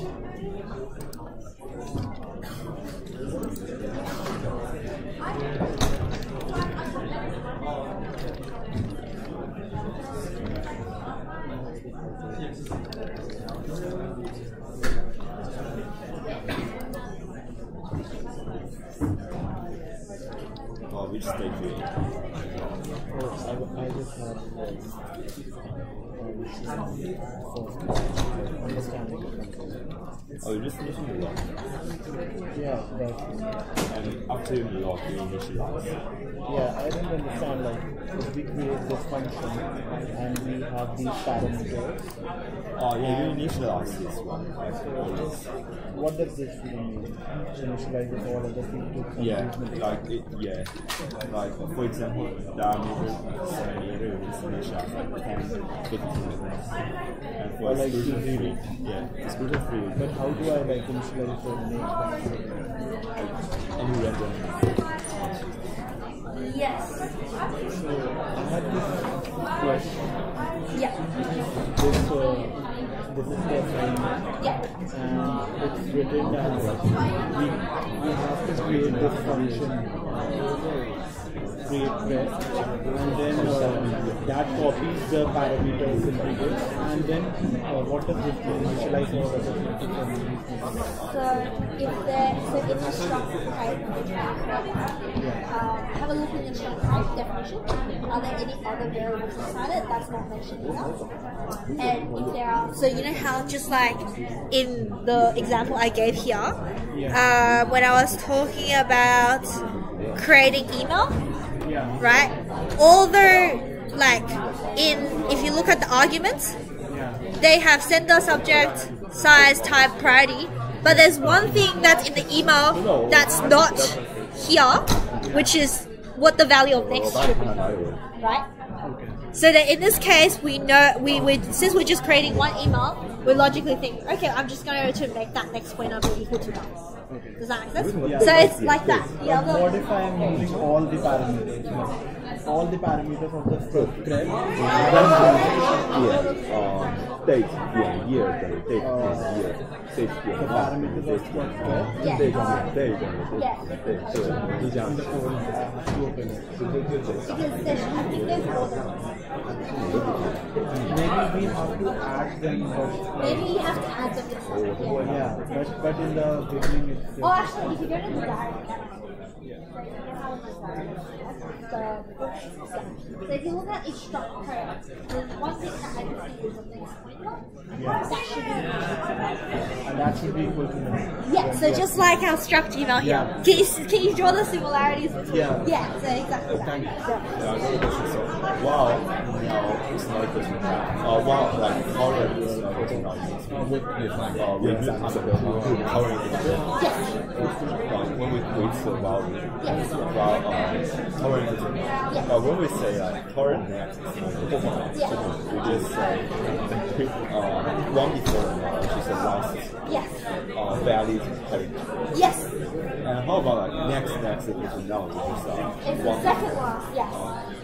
Oh, you? Understanding. Oh, you just finishing the log. Yeah, but And after you log, you initialize. yeah, I don't understand like if we create this function and we have these parameters, Oh, yeah, you initialize this one. This. what does this mean? Initialize this all of the features. Yeah, like it, yeah, like for example, diameter centimeter is initialized like 10, 15, and for Or like exclusion free, yeah, exclusion free, how do I like initialize the name function? any random. Yes. So I had this question. Yeah. This uh, this is the assignment. Yeah. and it's written as we, we have to create this function create rest and then uh, that copies the parameters into this and then uh, what does do? initialize all of the features and these things. So if there, so in the struct type, um, have a look in the struct type definition. Are there any other variables inside it that's not mentioned here? And if there are, so you know how just like in the example I gave here, uh, when I was talking about creating email, right? Although, like in if you look at the arguments, they have sender subject, size, type, priority. But there's one thing that's in the email that's not here, which is what the value of next should be, right? So that in this case, we know we would since we're just creating one email, we logically think, okay, I'm just going to make that next pointer be equal to null. Does that make sense? Yeah. So it's like that. The other what if I am using all the parameters all the parameters of the script, correct? Yes. Uh, text, yeah, year, then text, uh, year, text, yeah, the parameters of the script, text, yeah, text, yeah, yeah, text, yeah, Maybe we have to add them first. Maybe we have to add them first. Yeah, but, but in the beginning it's... Oh, actually, if you don't do that, the the so if you look at each the one thing that I can see is a next pointer. Yeah. That should be and that should be equal to them. yeah. So just like our structure email here, Yeah. can you can you draw the similarities between? Yeah. Yeah. So exactly that. Thank you. Yeah. Yeah, I got a question. So, wow, now it's not a question. Uh, wow, like current is a question now. Uh, with, uh, when you ask the current interval, Yes. when we the Yes. while uh, interval, uh, when we say like current next, Yeah. we just say uh, one before, uh, which is the last Yes. uh, valid character. Yes. And how about like next next to now, which is uh, one. second last, yes. You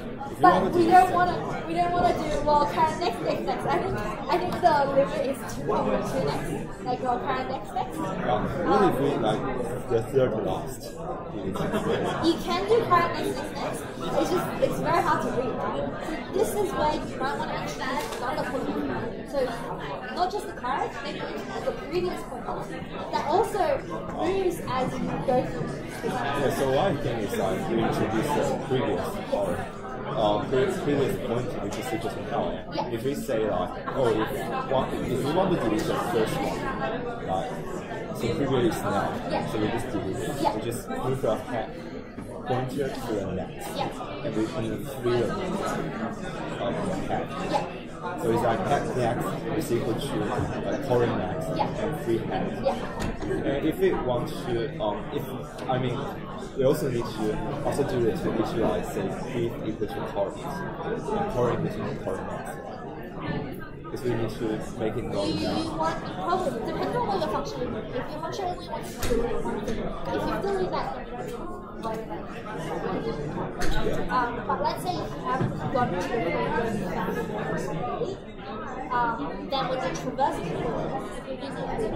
But we do don't want to. We don't want to do well. Current next next next. I think I think the limit is two two next. Like well, current next next. Um, what if we like the third last? You can do current next next next. It's just it's very hard to read. Right? So this is where you might want to add another point. So not just the current, maybe the previous point. That also moves as you go through. Yeah, so I think is like we introduce the previous or uh, pre- previous point which is just now. If we say like, oh, if one, if we want to delete the first one, like so previous is now, so we just delete it. We just move the head pointer to the next, and we can free the of the head. So it's like head next is equal to uh, current next and free head. And if we want to, um, if I mean, we also need to also do it to visualize say prev equal to current and current equal to current. Because we need to make it want probably depends on what your function is. If your function only wants to do one thing, if you still leave that Yeah. Um, but let's say you haven't got to the um, then when you traverse the point, you're using it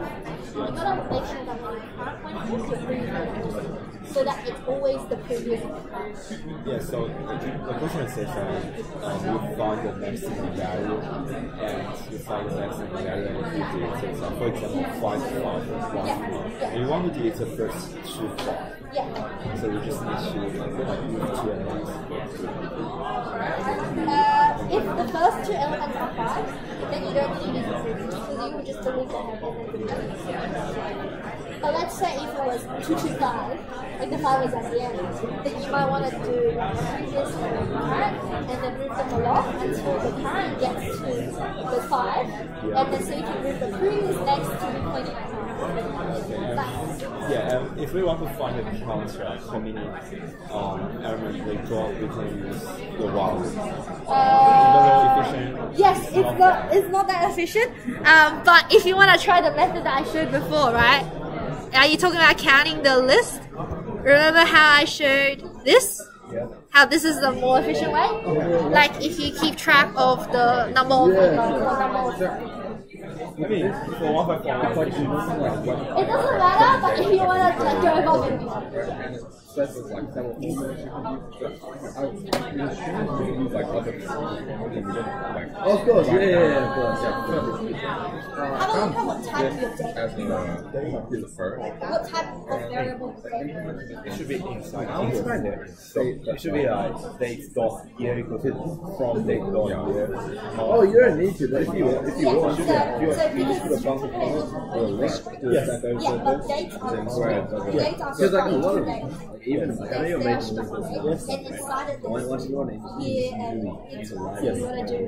you gotta make sure that the current point is your so that it's always the previous point. Yeah, so the question says that um, you find the maximum value and you find the maximum value and you delete it. So for example, 5 5 1 Yeah, yeah. And you want to delete the first two 5. Yeah. So we just need to like move to the next. Uh, if the first two elements are five, then you don't need to it because you would just delete the head and then delete it. But let's say if it was two two five, like the five was at the end, then you might want to do previous and current and then move them along until the current gets to the five, and then so you can move the previous next to the five. Like, Yeah, and if we want to find the counter, like how many um, elements they draw, we can use the while. uh. Yes, it's not it's not that efficient. Um, but if you want to try the method that I showed before, right? Are you talking about counting the list? Remember how I showed this? How this is the more efficient way? Like if you keep track of the number of number of I mean, for one by four, I thought you it doesn't matter, but if you want to like, go above it, Of course, yeah, yeah, yeah, of course, yeah. have a look at what type of data, As in, the first. what type of variable. It should be inside. I was trying to It should be like date dot here equals from date dot here. Oh, you don't need to, but if you if you want, so- if you, so if you just because- put a function comment or a link to Yes. that over Yeah, but something, dates are then also whereas other- dates Because like a lot of structured even like, I know you're They are making this and inside once this, once you want it, here and into what you want to do.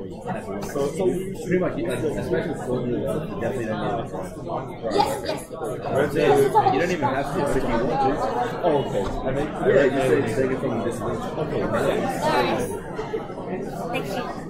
So, so pretty much like especially for you, you definitely don't need it. Yes, yes. You, you don't even have to, but if you want to, oh, okay. I mean, yeah, you say take it from this link. Okay. Alright. Thank you.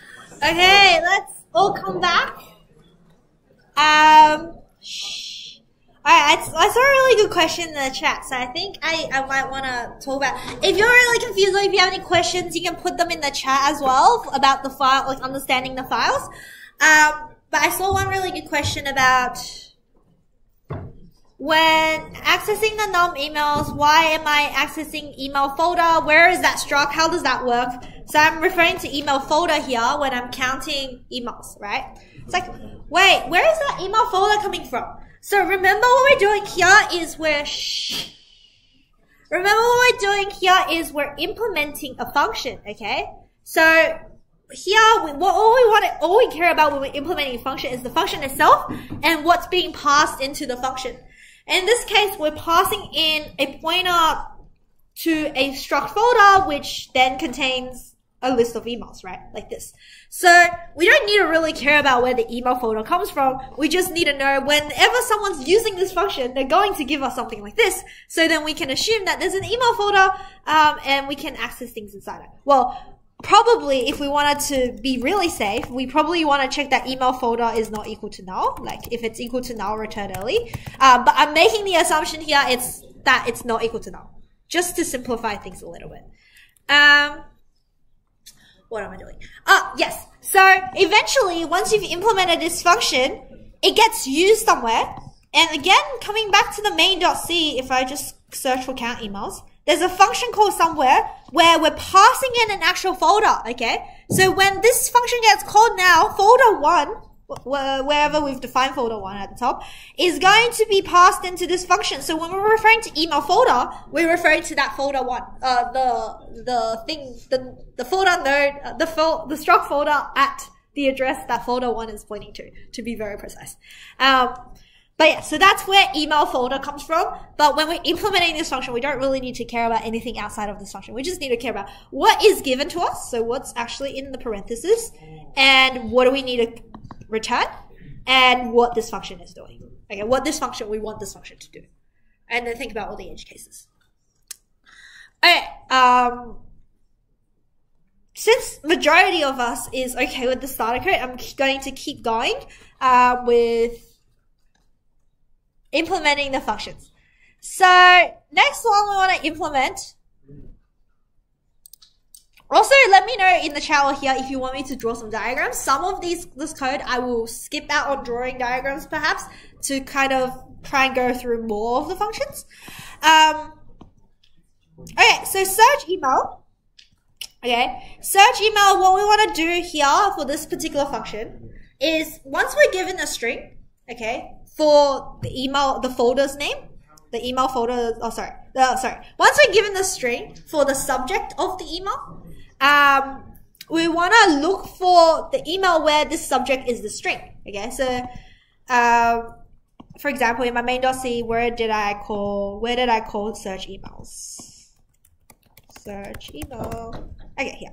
Okay, let's all come back. Um, shh. Alright, I, I saw a really good question in the chat, so I think I, I might want to talk about. If you're really confused or if you have any questions, you can put them in the chat as well about the file, like understanding the files. Um, but I saw one really good question about when accessing the num emails, why am I accessing email folder? Where is that struct? How does that work? So I'm referring to email folder here when I'm counting emails, right? It's like, wait, where is that email folder coming from? So remember what we're doing here is we're, shh. Remember what we're doing here is we're implementing a function, okay? So here, we, what, all we want, to, all we care about when we're implementing a function is the function itself and what's being passed into the function. In this case, we're passing in a pointer to a struct folder, which then contains a list of emails, right? Like this. So we don't need to really care about where the email folder comes from. We just need to know whenever someone's using this function, they're going to give us something like this. So then we can assume that there's an email folder, um, and we can access things inside it. Well, probably if we wanted to be really safe, we probably want to check that email folder is not equal to null. Like if it's equal to null, return early. Um, but I'm making the assumption here it's that it's not equal to null, just to simplify things a little bit. Um, what am I doing? Ah, yes. So eventually, once you've implemented this function, it gets used somewhere. And again, coming back to the main.c, if I just search for count emails, there's a function called somewhere where we're passing in an actual folder, okay? So when this function gets called now, folder one, wherever we've defined folder one at the top, is going to be passed into this function. So when we're referring to email folder, we're referring to that folder one, uh, the, the thing, the, the folder node, uh, the, the struct folder at the address that folder one is pointing to, to be very precise. Um, but yeah, so that's where email folder comes from. But when we're implementing this function, we don't really need to care about anything outside of this function. We just need to care about what is given to us. So what's actually in the parentheses and what do we need to return and what this function is doing. Okay, what this function, we want this function to do. And then think about all the edge cases. Okay, um, since majority of us is okay with the starter code, I'm going to keep going uh, with implementing the functions. So next one we want to implement. Also, let me know in the chat here if you want me to draw some diagrams. Some of these this code I will skip out on drawing diagrams perhaps to kind of try and go through more of the functions. Um, okay, so search email. Okay, search email. What we want to do here for this particular function is once we're given a string, okay, for the email, the folder's name, the email folder, oh sorry, uh, sorry. Once we're given the string for the subject of the email, um, we want to look for the email where this subject is the string. Okay, so, um, for example, in my main.c, where did I call, where did I call search emails? Search email. Okay, here.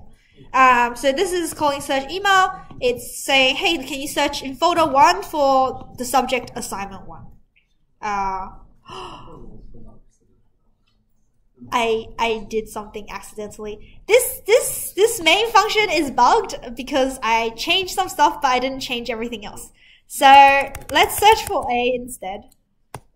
Um, so this is calling search email. It's saying, hey, can you search in folder one for the subject assignment one? Uh, I I did something accidentally. This this this main function is bugged because I changed some stuff, but I didn't change everything else. So let's search for A instead,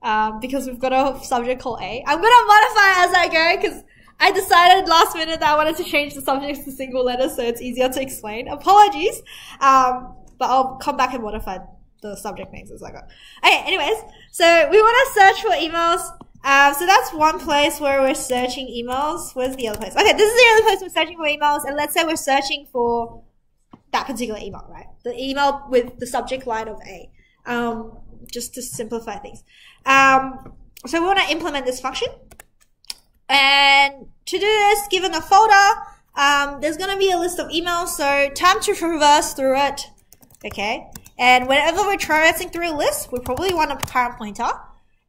um, because we've got a subject called A. I'm gonna modify as I go because I decided last minute that I wanted to change the subjects to single letters so it's easier to explain. Apologies. Um, but I'll come back and modify the subject names as I go. Okay, anyways, so we want to search for emails. Um, so that's one place where we're searching emails. Where's the other place? Okay, this is the other place we're searching for emails. And let's say we're searching for that particular email, right? The email with the subject line of A. Um, just to simplify things. Um, so we want to implement this function. And to do this, given a folder, um, there's going to be a list of emails. So time to traverse through it. Okay. And whenever we're traversing through a list, we probably want a current pointer.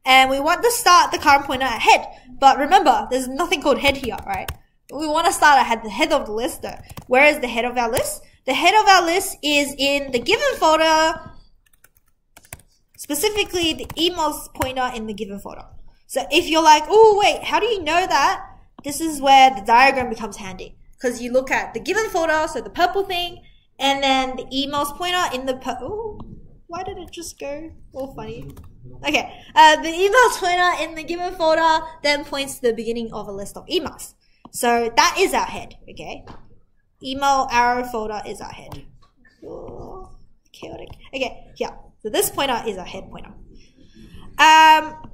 And we want to start the current pointer at head. But remember, there's nothing called head here, right? We want to start at the head of the list though. Where is the head of our list? The head of our list is in the given folder, specifically the emails pointer in the given folder. So if you're like, oh wait, how do you know that? This is where the diagram becomes handy. Because you look at the given folder, so the purple thing, and then the emails pointer in the oh, why did it just go all funny? Okay, uh, the email pointer in the given folder then points to the beginning of a list of emails. So that is our head, okay? Email arrow folder is our head. Oh, chaotic. Okay, yeah. So this pointer is our head pointer. Um,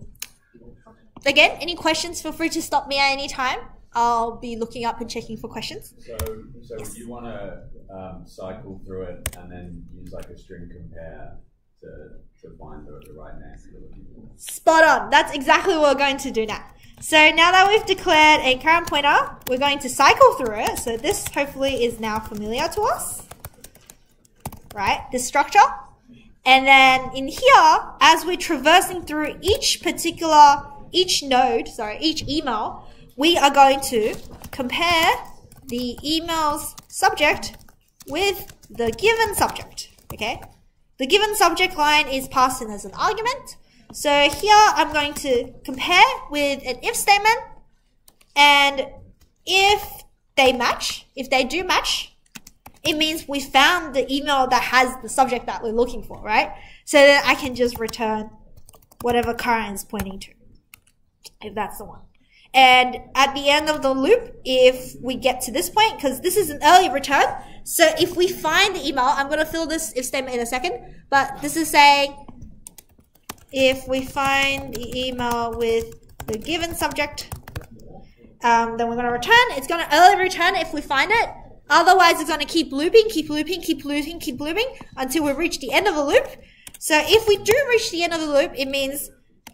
again, any questions, feel free to stop me at any time. I'll be looking up and checking for questions. So, so you want to um, cycle through it and then use like a string compare to, find the, the right looking for. Spot on. That's exactly what we're going to do now. So now that we've declared a current pointer, we're going to cycle through it. So this hopefully is now familiar to us, right? This structure. And then in here, as we're traversing through each particular, each node, sorry, each email, we are going to compare the email's subject with the given subject, okay? The given subject line is passed in as an argument. So here I'm going to compare with an if statement and if they match, if they do match, it means we found the email that has the subject that we're looking for, right? So then I can just return whatever current is pointing to, if that's the one. And at the end of the loop, if we get to this point, because this is an early return, so if we find the email, I'm going to fill this if statement in a second, but this is saying if we find the email with the given subject, um, then we're going to return. It's going to early return if we find it. Otherwise, it's going to keep looping, keep looping, keep looping, keep looping until we reach the end of the loop. So if we do reach the end of the loop, it means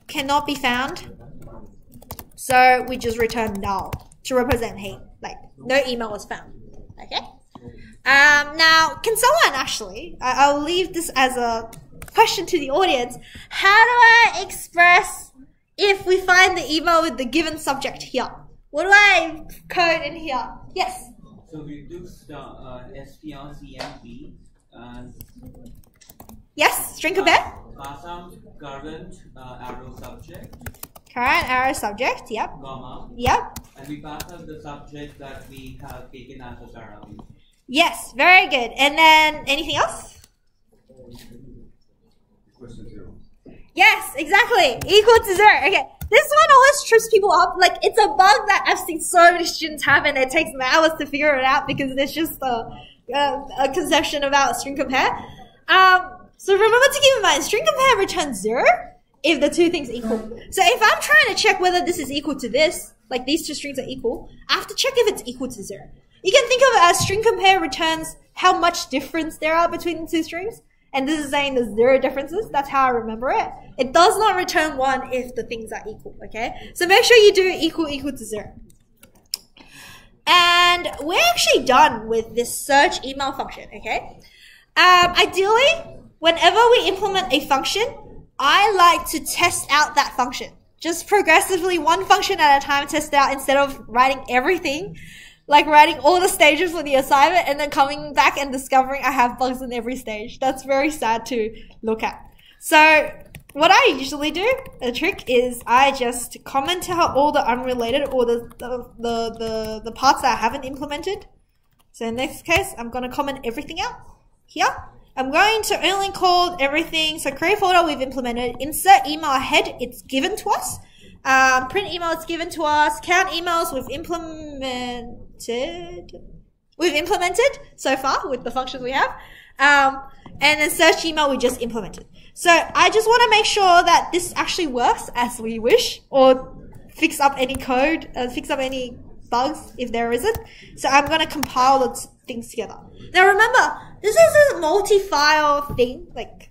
cannot be found. So we just return null to represent hey, like no email was found. Okay. Um, now, can someone actually? I, I'll leave this as a question to the audience. How do I express if we find the email with the given subject here? What do I code in here? Yes. So we do start uh, strcmp and Yes. String compare. pass out current uh, arrow subject, Current arrow subject. Yep. comma, Yep. and we pass out the subject that we have taken as a parameter. Yes. Very good. And then anything else? Question zero. Yes, exactly. Equal to zero. Okay. This one always trips people up. Like, it's a bug that I've seen so many students have and it takes them hours to figure it out because there's just a, a, a conception about string compare. Um, so remember to keep in mind, string compare returns zero if the two things equal. So if I'm trying to check whether this is equal to this, like these two strings are equal, I have to check if it's equal to zero. You can think of it as string compare returns how much difference there are between the two strings. And this is saying there's zero differences. That's how I remember it. It does not return one if the things are equal, okay? So make sure you do equal equal to zero. And we're actually done with this search email function, okay? Um, ideally, whenever we implement a function, I like to test out that function. Just progressively, one function at a time, test out instead of writing everything like writing all the stages for the assignment and then coming back and discovering I have bugs in every stage. That's very sad to look at. So what I usually do, a trick is I just comment out all the unrelated or the the, the, the, the parts that I haven't implemented. So in this case, I'm going to comment everything out here. I'm going to only call everything. So create folder we've implemented. Insert email ahead. It's given to us. Um, print email is given to us. Count emails we've implemented. We've implemented so far with the functions we have. Um, and then search email we just implemented. So I just want to make sure that this actually works as we wish or fix up any code, uh, fix up any bugs if there isn't. So I'm going to compile the t- things together. Now remember, this is a multi-file thing, like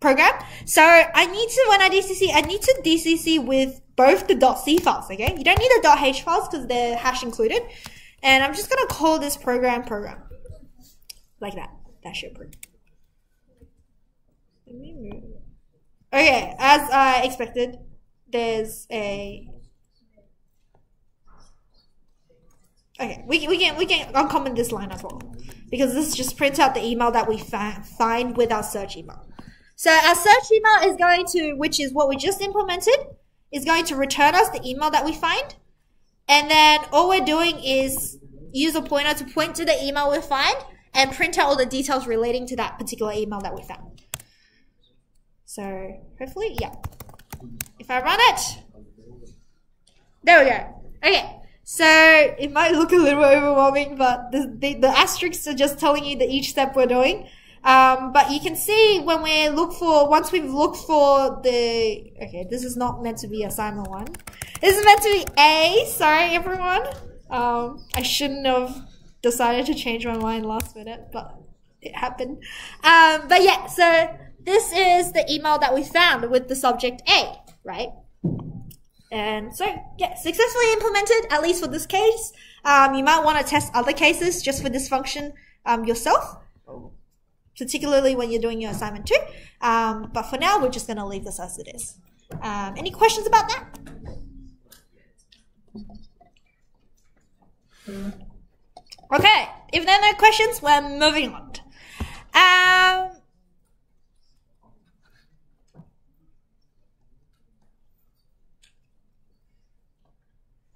program. So I need to, when I DCC, I need to DCC with both the .c files, okay? You don't need the .h files because they're hash included. And I'm just going to call this program program. Like that. That should work. Okay, as I expected, there's a Okay, we, we can we can uncomment this line as well because this just prints out the email that we find with our search email. So our search email is going to, which is what we just implemented, is going to return us the email that we find, and then all we're doing is use a pointer to point to the email we find and print out all the details relating to that particular email that we found. So hopefully, yeah. If I run it, there we go. Okay. So it might look a little overwhelming, but the, the, the asterisks are just telling you that each step we're doing. Um, but you can see when we look for, once we've looked for the, okay, this is not meant to be assignment one. This is meant to be A, sorry everyone. Um, I shouldn't have decided to change my mind last minute, but it happened. Um, but yeah, so this is the email that we found with the subject A, right? And so, yeah, successfully implemented, at least for this case. Um, you might want to test other cases just for this function um, yourself, particularly when you're doing your assignment too. Um, but for now, we're just going to leave this as it is. Um, any questions about that? Okay, if there are no questions, we're moving on. Um,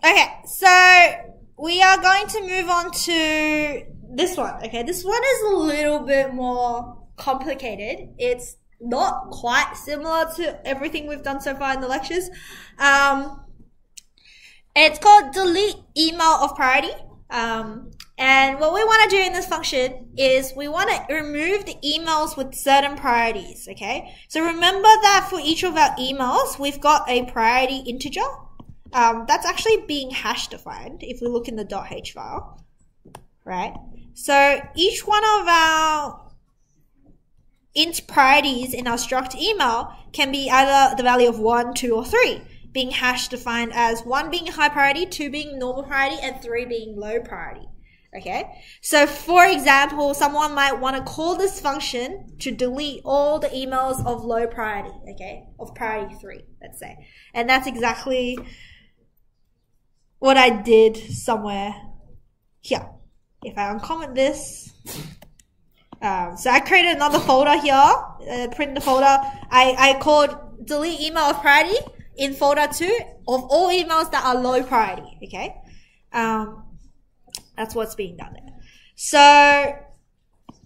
okay, so we are going to move on to this one. Okay, this one is a little bit more complicated. It's not quite similar to everything we've done so far in the lectures. Um, it's called delete email of priority. Um, and what we want to do in this function is we want to remove the emails with certain priorities, okay? So remember that for each of our emails, we've got a priority integer. Um, that's actually being hash defined if we look in the .h file, right? So each one of our int priorities in our struct email can be either the value of 1, 2, or 3, being hash defined as 1 being high priority, 2 being normal priority, and 3 being low priority. Okay, so for example, someone might want to call this function to delete all the emails of low priority, okay, of priority 3, let's say. And that's exactly what I did somewhere here. If I uncomment this, um, so I created another folder here, uh, print the folder. I, I called delete email of priority in folder 2 of all emails that are low priority, okay? Um, that's what's being done there. So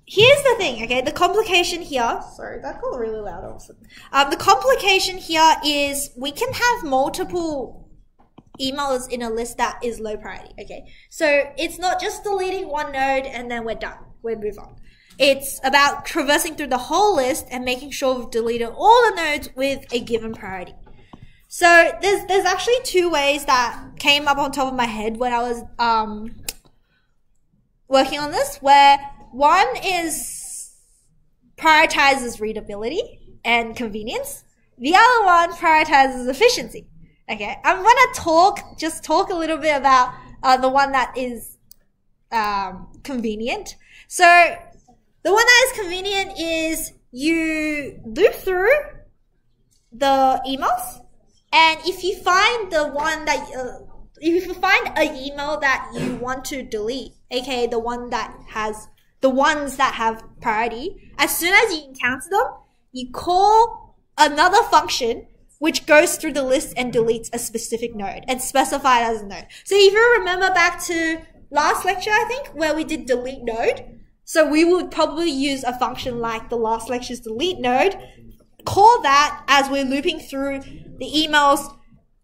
here's the thing, okay? The complication here, sorry, that got really loud all of a sudden. Um, the complication here is we can have multiple emails in a list that is low priority, okay? So it's not just deleting one node and then we're done. We move on. It's about traversing through the whole list and making sure we've deleted all the nodes with a given priority. So there's there's actually two ways that came up on top of my head when I was um, working on this, where one is prioritizes readability and convenience. The other one prioritizes efficiency. Okay, I'm gonna talk, just talk a little bit about uh, the one that is um, convenient. So the one that is convenient is you loop through the emails, and if you find the one that uh, if you find an email that you want to delete, aka the one that has the ones that have priority, as soon as you encounter them, you call another function which goes through the list and deletes a specific node and specify it as a node. So if you remember back to last lecture, I think, where we did delete node, so we would probably use a function like the last lecture's delete node, call that as we're looping through the emails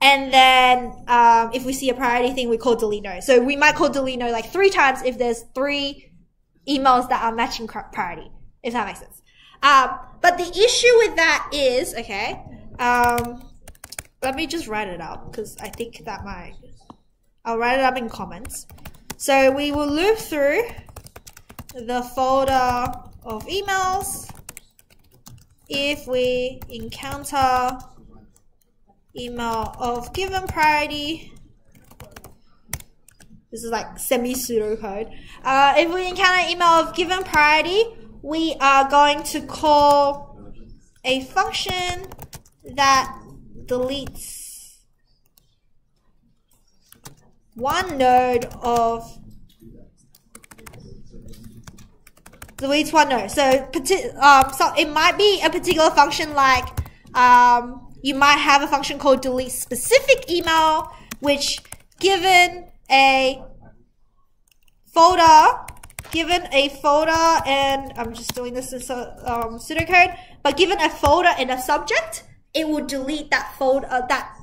and then um, if we see a priority thing, we call delete node. So we might call delete node like three times if there's three emails that are matching priority, if that makes sense. Um, but the issue with that is, okay, um, let me just write it up because I think that might, I'll write it up in comments. So we will loop through the folder of emails if we encounter email of given priority. This is like semi pseudocode. Uh, if we encounter email of given priority, we are going to call a function that deletes one node of deletes one node. So, um, so it might be a particular function like um, you might have a function called delete specific email, which given a folder, given a folder, and I'm just doing this as a um, pseudocode, but given a folder and a subject, it will delete that folder, uh, that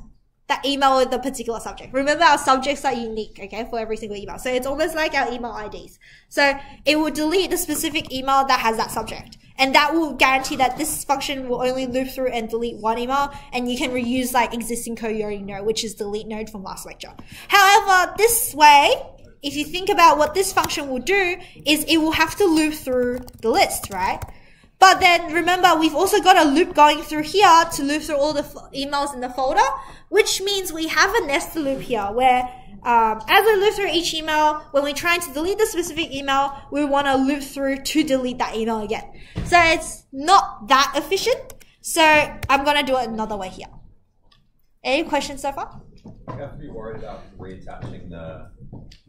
that email with the particular subject. Remember our subjects are unique, okay, for every single email. So it's almost like our email IDs. So it will delete the specific email that has that subject. And that will guarantee that this function will only loop through and delete one email, and you can reuse like existing code you already know, which is delete node from last lecture. However, this way, if you think about what this function will do, is it will have to loop through the list, right? But then remember, we've also got a loop going through here to loop through all the emails in the folder, which means we have a nested loop here where um, as we loop through each email, when we're trying to delete the specific email, we want to loop through to delete that email again. So it's not that efficient. So I'm going to do it another way here. Any questions so far? You have to be worried about reattaching the,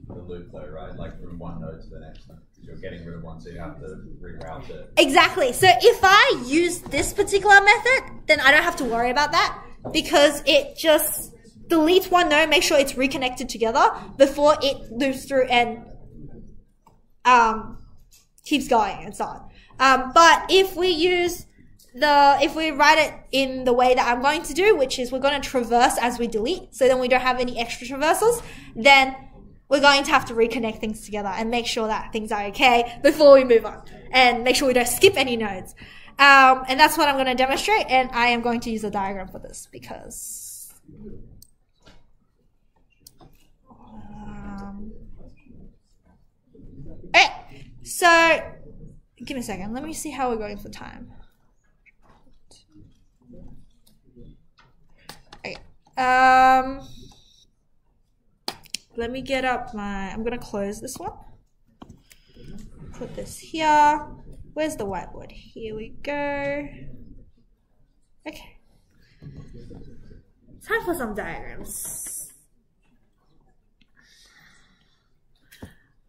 the loop though, right? Like from one node to the next one. You're getting rid of one, so you have to reroute it. Exactly. So if I use this particular method, then I don't have to worry about that because it just deletes one node, make sure it's reconnected together before it loops through and um, keeps going and so on. Um, but if we use the, if we write it in the way that I'm going to do, which is we're going to traverse as we delete, so then we don't have any extra traversals, then we're going to have to reconnect things together and make sure that things are okay before we move on and make sure we don't skip any nodes. Um, and that's what I'm going to demonstrate and I am going to use a diagram for this because um, okay, so give me a second. Let me see how we're going for time. Okay. Um, let me get up my, I'm going to close this one. Put this here. Where's the whiteboard? Here we go. Okay. Time for some diagrams.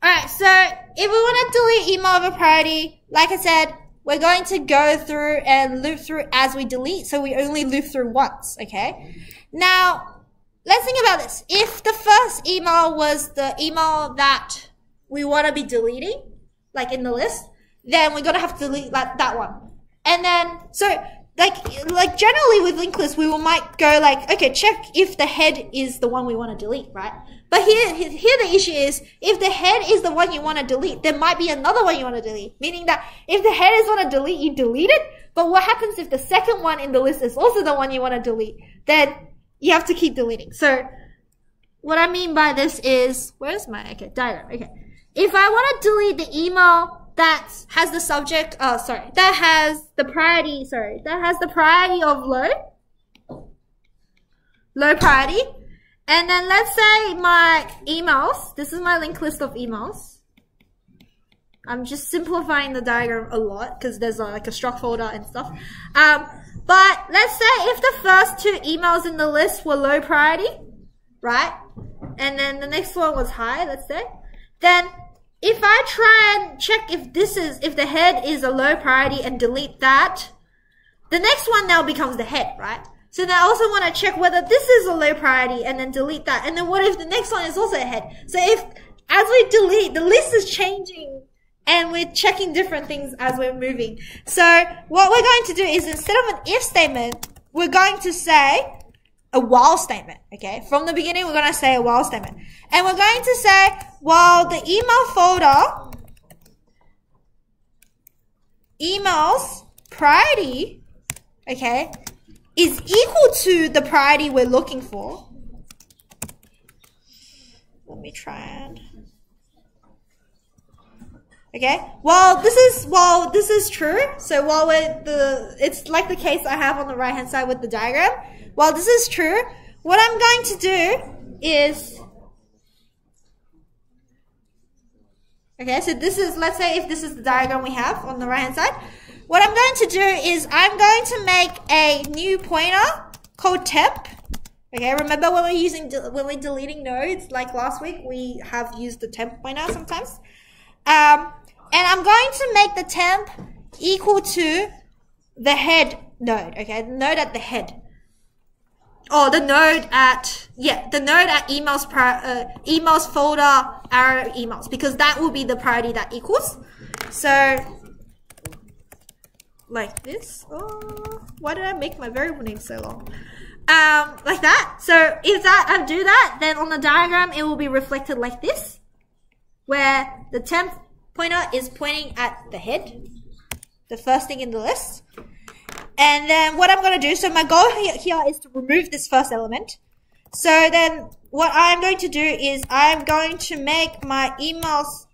Alright, so if we want to delete email of a priority, like I said, we're going to go through and loop through as we delete, so we only loop through once, okay? Now, let's think about this. If the first email was the email that we want to be deleting, like in the list, then we're gonna have to delete that, that one. And then, so, like, like generally with linked lists, we will might go like, okay, check if the head is the one we want to delete, right? But here, here the issue is, if the head is the one you want to delete, there might be another one you want to delete. Meaning that if the head is want to delete, you delete it. But what happens if the second one in the list is also the one you want to delete? Then you have to keep deleting. So, what I mean by this is, where's my, okay, diagram, okay. If I want to delete the email that has the subject, oh, sorry, that has the priority, sorry, that has the priority of low, low priority. And then let's say my emails, this is my linked list of emails. I'm just simplifying the diagram a lot because there's a, like a struct folder and stuff. Um, but let's say if the first two emails in the list were low priority, right? And then the next one was high, let's say. Then if I try and check if this is, if the head is a low priority and delete that, the next one now becomes the head, right? So then I also want to check whether this is a low priority and then delete that. And then what if the next one is also a head? So if, as we delete, the list is changing and we're checking different things as we're moving. So what we're going to do is instead of an if statement, we're going to say a while statement, okay? From the beginning, we're going to say a while statement. And we're going to say, while the email folder emails priority, okay, is equal to the priority we're looking for. Let me try and Okay. While this is while this is true, so while the it's like the case I have on the right hand side with the diagram. While this is true, what I'm going to do is Okay, so this is let's say if this is the diagram we have on the right hand side. What I'm going to do is I'm going to make a new pointer called temp. Okay, remember when we're using when we're deleting nodes like last week, we have used the temp pointer sometimes. Um, and I'm going to make the temp equal to the head node, okay? The node at the head. Oh, the node at, yeah, the node at emails, uh, emails folder, arrow emails, because that will be the priority that equals. So, like this. Oh, why did I make my variable name so long? um, like that. So if that I do that, then on the diagram it will be reflected like this, where the temp pointer is pointing at the head, the first thing in the list. And then what I'm going to do, so my goal here, is to remove this first element. So then what I'm going to do is I'm going to make my emails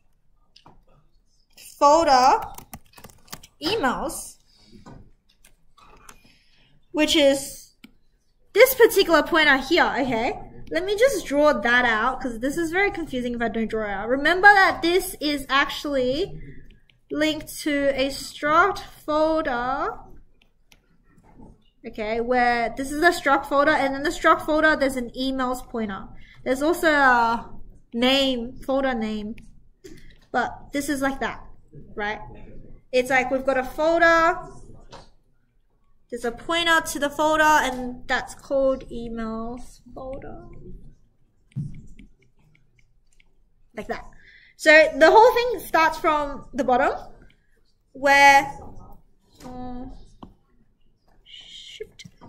folder emails, which is this particular pointer here, okay? Let me just draw that out because this is very confusing if I don't draw it out. Remember that this is actually linked to a struct folder okay, where this is the struct folder, and in the struct folder, there's an emails pointer. There's also a name, folder name, but this is like that, right? It's like we've got a folder, there's a pointer to the folder, and that's called emails folder. Like that. So the whole thing starts from the bottom, where um,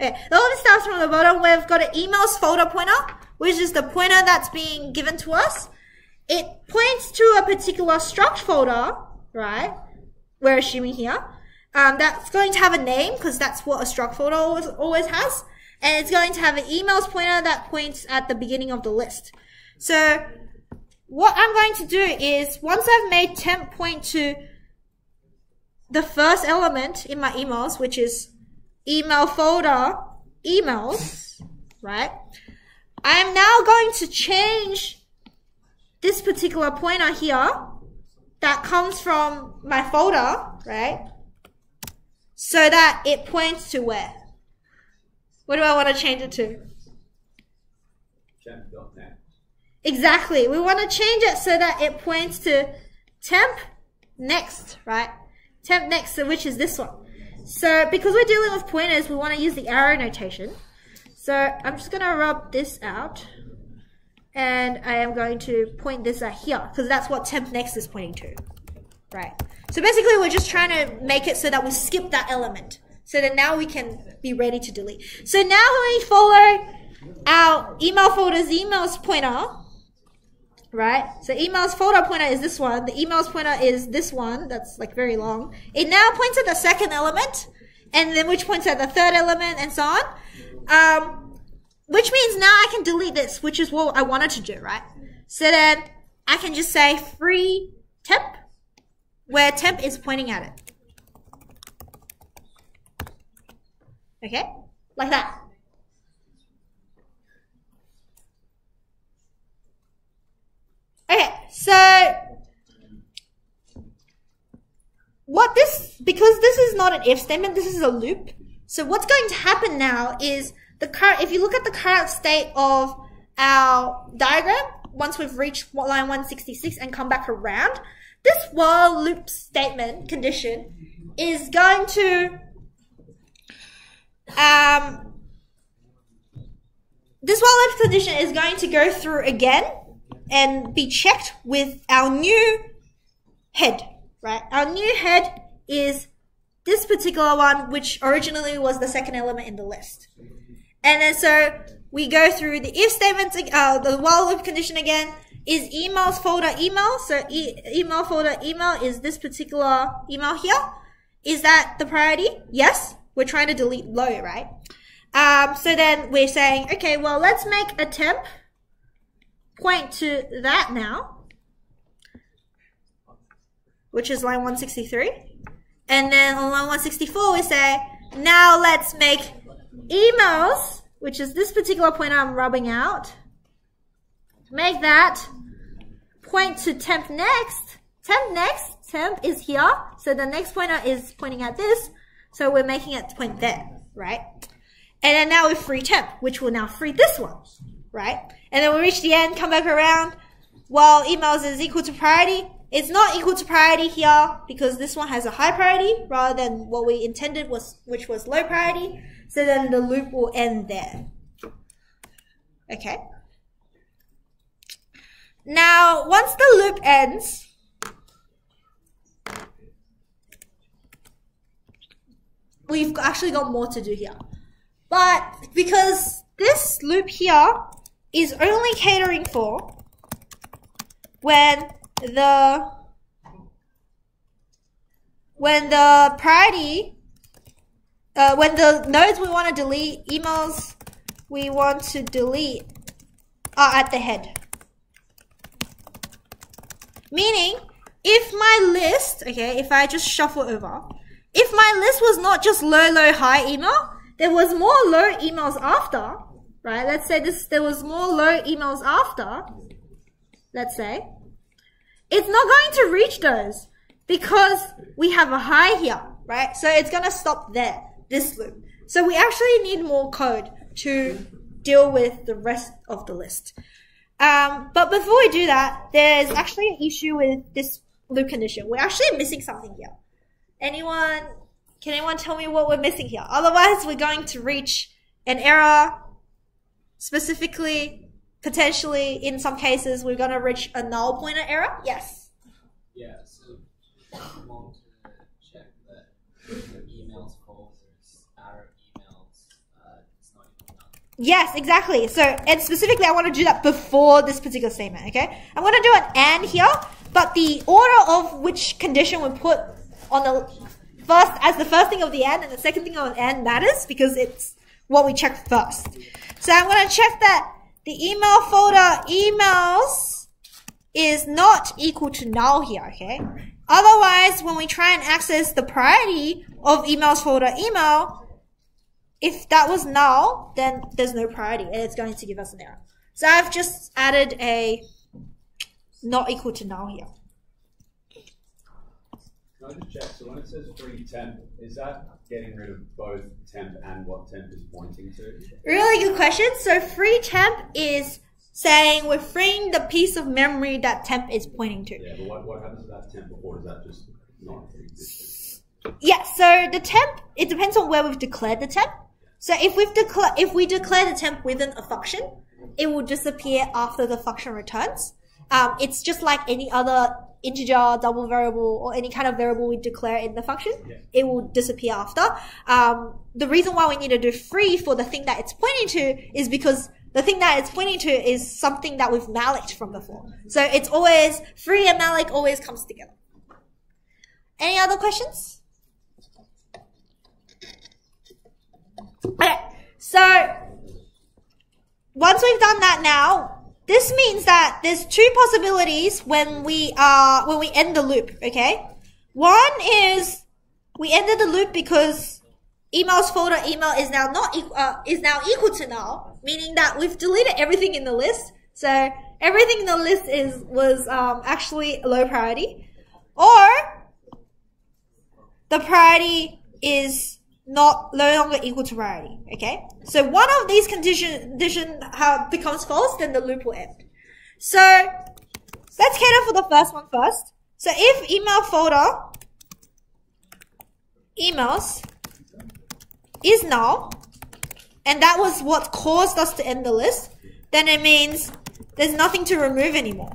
Okay, the whole thing starts from the bottom. We've got an emails folder pointer, which is the pointer that's being given to us. It points to a particular struct folder, right? We're assuming here. Um, that's going to have a name because that's what a struct folder always, always has. And it's going to have an emails pointer that points at the beginning of the list. So what I'm going to do is once I've made temp point to the first element in my emails, which is email folder emails, right? I'm now going to change this particular pointer here that comes from my folder, right? So that it points to where? What do I want to change it to? Temp.next. Exactly. We want to change it so that it points to temp next, right? Temp next, so which is this one. So because we're dealing with pointers, we want to use the arrow notation. So I'm just going to rub this out. And I am going to point this at here because that's what temp next is pointing to. Right. So basically we're just trying to make it so that we skip that element. So that now we can be ready to delete. So now when we follow our email folder's emails pointer, right? So emails folder pointer is this one. The emails pointer is this one. That's like very long. It now points at the second element, and then which points at the third element, and so on. Um, which means now I can delete this, which is what I wanted to do, right? So then I can just say free temp, where temp is pointing at it. Okay, like that. Okay, so what this, because this is not an if statement, this is a loop. So what's going to happen now is the current, if you look at the current state of our diagram, once we've reached line 166 and come back around, this while loop statement condition is going to, um, this while loop condition is going to go through again and be checked with our new head, right? Our new head is this particular one, which originally was the second element in the list. And then so we go through the if statements, uh, the while loop condition again, is emails folder email. So e email folder email is this particular email here. Is that the priority? Yes. We're trying to delete low, right? Um, so then we're saying, okay, well, let's make a temp point to that now, which is line 163. And then on line 164, we say, now let's make emails, which is this particular point I'm rubbing out. Make that point to temp next. Temp next, temp is here. So the next pointer is pointing at this. So we're making it point there, right? And then now we free temp, which will now free this one, right? And then we reach the end, come back around. While emails is equal to priority, it's not equal to priority here because this one has a high priority rather than what we intended was, which was low priority. So then the loop will end there. Okay. Now, once the loop ends, we've actually got more to do here. But because this loop here is only catering for when the when the priority uh, when the nodes we want to delete emails we want to delete are at the head. Meaning if my list okay if I just shuffle over if my list was not just low low high email there was more low emails after right? Let's say this there was more low emails after let's say it's not going to reach those because we have a high here, right? So it's going to stop there, this loop. So we actually need more code to deal with the rest of the list. Um, but before we do that, there's actually an issue with this loop condition. We're actually missing something here. Anyone, can anyone tell me what we're missing here? Otherwise, we're going to reach an error. Specifically, potentially, in some cases, we're going to reach a null pointer error. Yes. Yeah, so you want to check that your emails folders, arrow emails, uh, it's not equal to none. Yes, exactly. So, and specifically, I want to do that before this particular statement, okay? I'm going to do an and here, but the order of which condition we put on the first, as the first thing of the and and the second thing of the and matters because it's what we check first. So I'm going to check that the email folder emails is not equal to null here, okay? Otherwise, when we try and access the priority of emails folder email, if that was null, then there's no priority and it's going to give us an error. So I've just added a not equal to null here. Can I just check? So when it says free temp, is that getting rid of both temp and what temp is pointing to? Really good question. So free temp is saying we're freeing the piece of memory that temp is pointing to. Yeah, but what, what happens to that temp before? Does that just not exist? Yeah, so the temp, it depends on where we've declared the temp. So if we've declared, if we declare the temp within a function, it will disappear after the function returns. Um, it's just like any other integer, double variable, or any kind of variable we declare in the function. It will disappear after. Um, the reason why we need to do free for the thing that it's pointing to is because the thing that it's pointing to is something that we've malloc from before. So it's always, free and malloc always comes together. Any other questions? Okay, so once we've done that now, this means that there's two possibilities when we are when we end the loop. Okay, one is we ended the loop because emails folder email is now not equal uh, is now equal to null, meaning that we've deleted everything in the list. So everything in the list is was um, actually low priority, or the priority is not no longer equal to priority. Okay, so one of these condition condition becomes false, then the loop will end. So let's cater for the first one first. So if email folder emails is null, and that was what caused us to end the list, then it means there's nothing to remove anymore.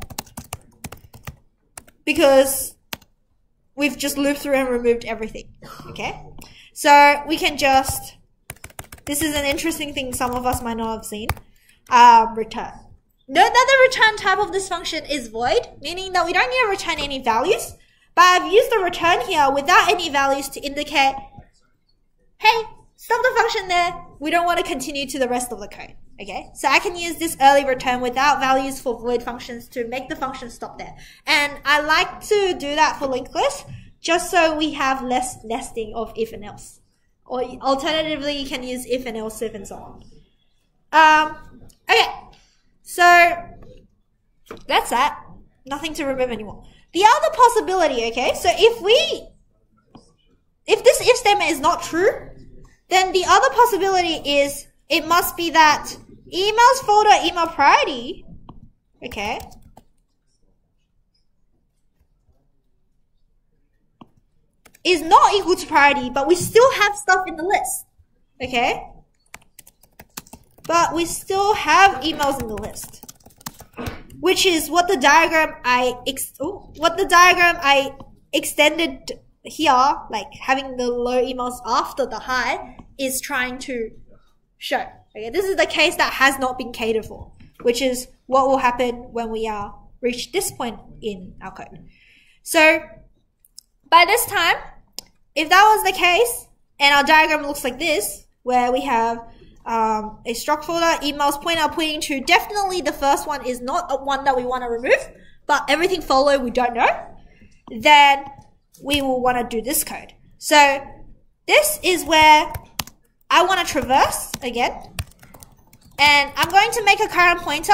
Because we've just looped through and removed everything. Okay? So we can just, this is an interesting thing some of us might not have seen, um, return. Note that the return type of this function is void, meaning that we don't need to return any values, but I've used the return here without any values to indicate, hey, stop the function there. We don't want to continue to the rest of the code. Okay, so I can use this early return without values for void functions to make the function stop there. And I like to do that for linked list just so we have less nesting of if and else. Or alternatively, you can use if and else if and so on. Um, okay, so that's that. Nothing to remember anymore. The other possibility, okay, so if we, if this if statement is not true, then the other possibility is it must be that emails folder email priority, okay, is not equal to priority, but we still have stuff in the list. Okay? But we still have emails in the list. Which is what the diagram I ex oh, what the diagram I extended here, like having the low emails after the high, is trying to show. Okay, this is the case that has not been catered for, which is what will happen when we are reach this point in our code. So by this time, if that was the case, and our diagram looks like this, where we have um, a struct folder, emails pointer pointing to definitely the first one is not a one that we want to remove, but everything follow we don't know, then we will want to do this code. So this is where I want to traverse again, and I'm going to make a current pointer,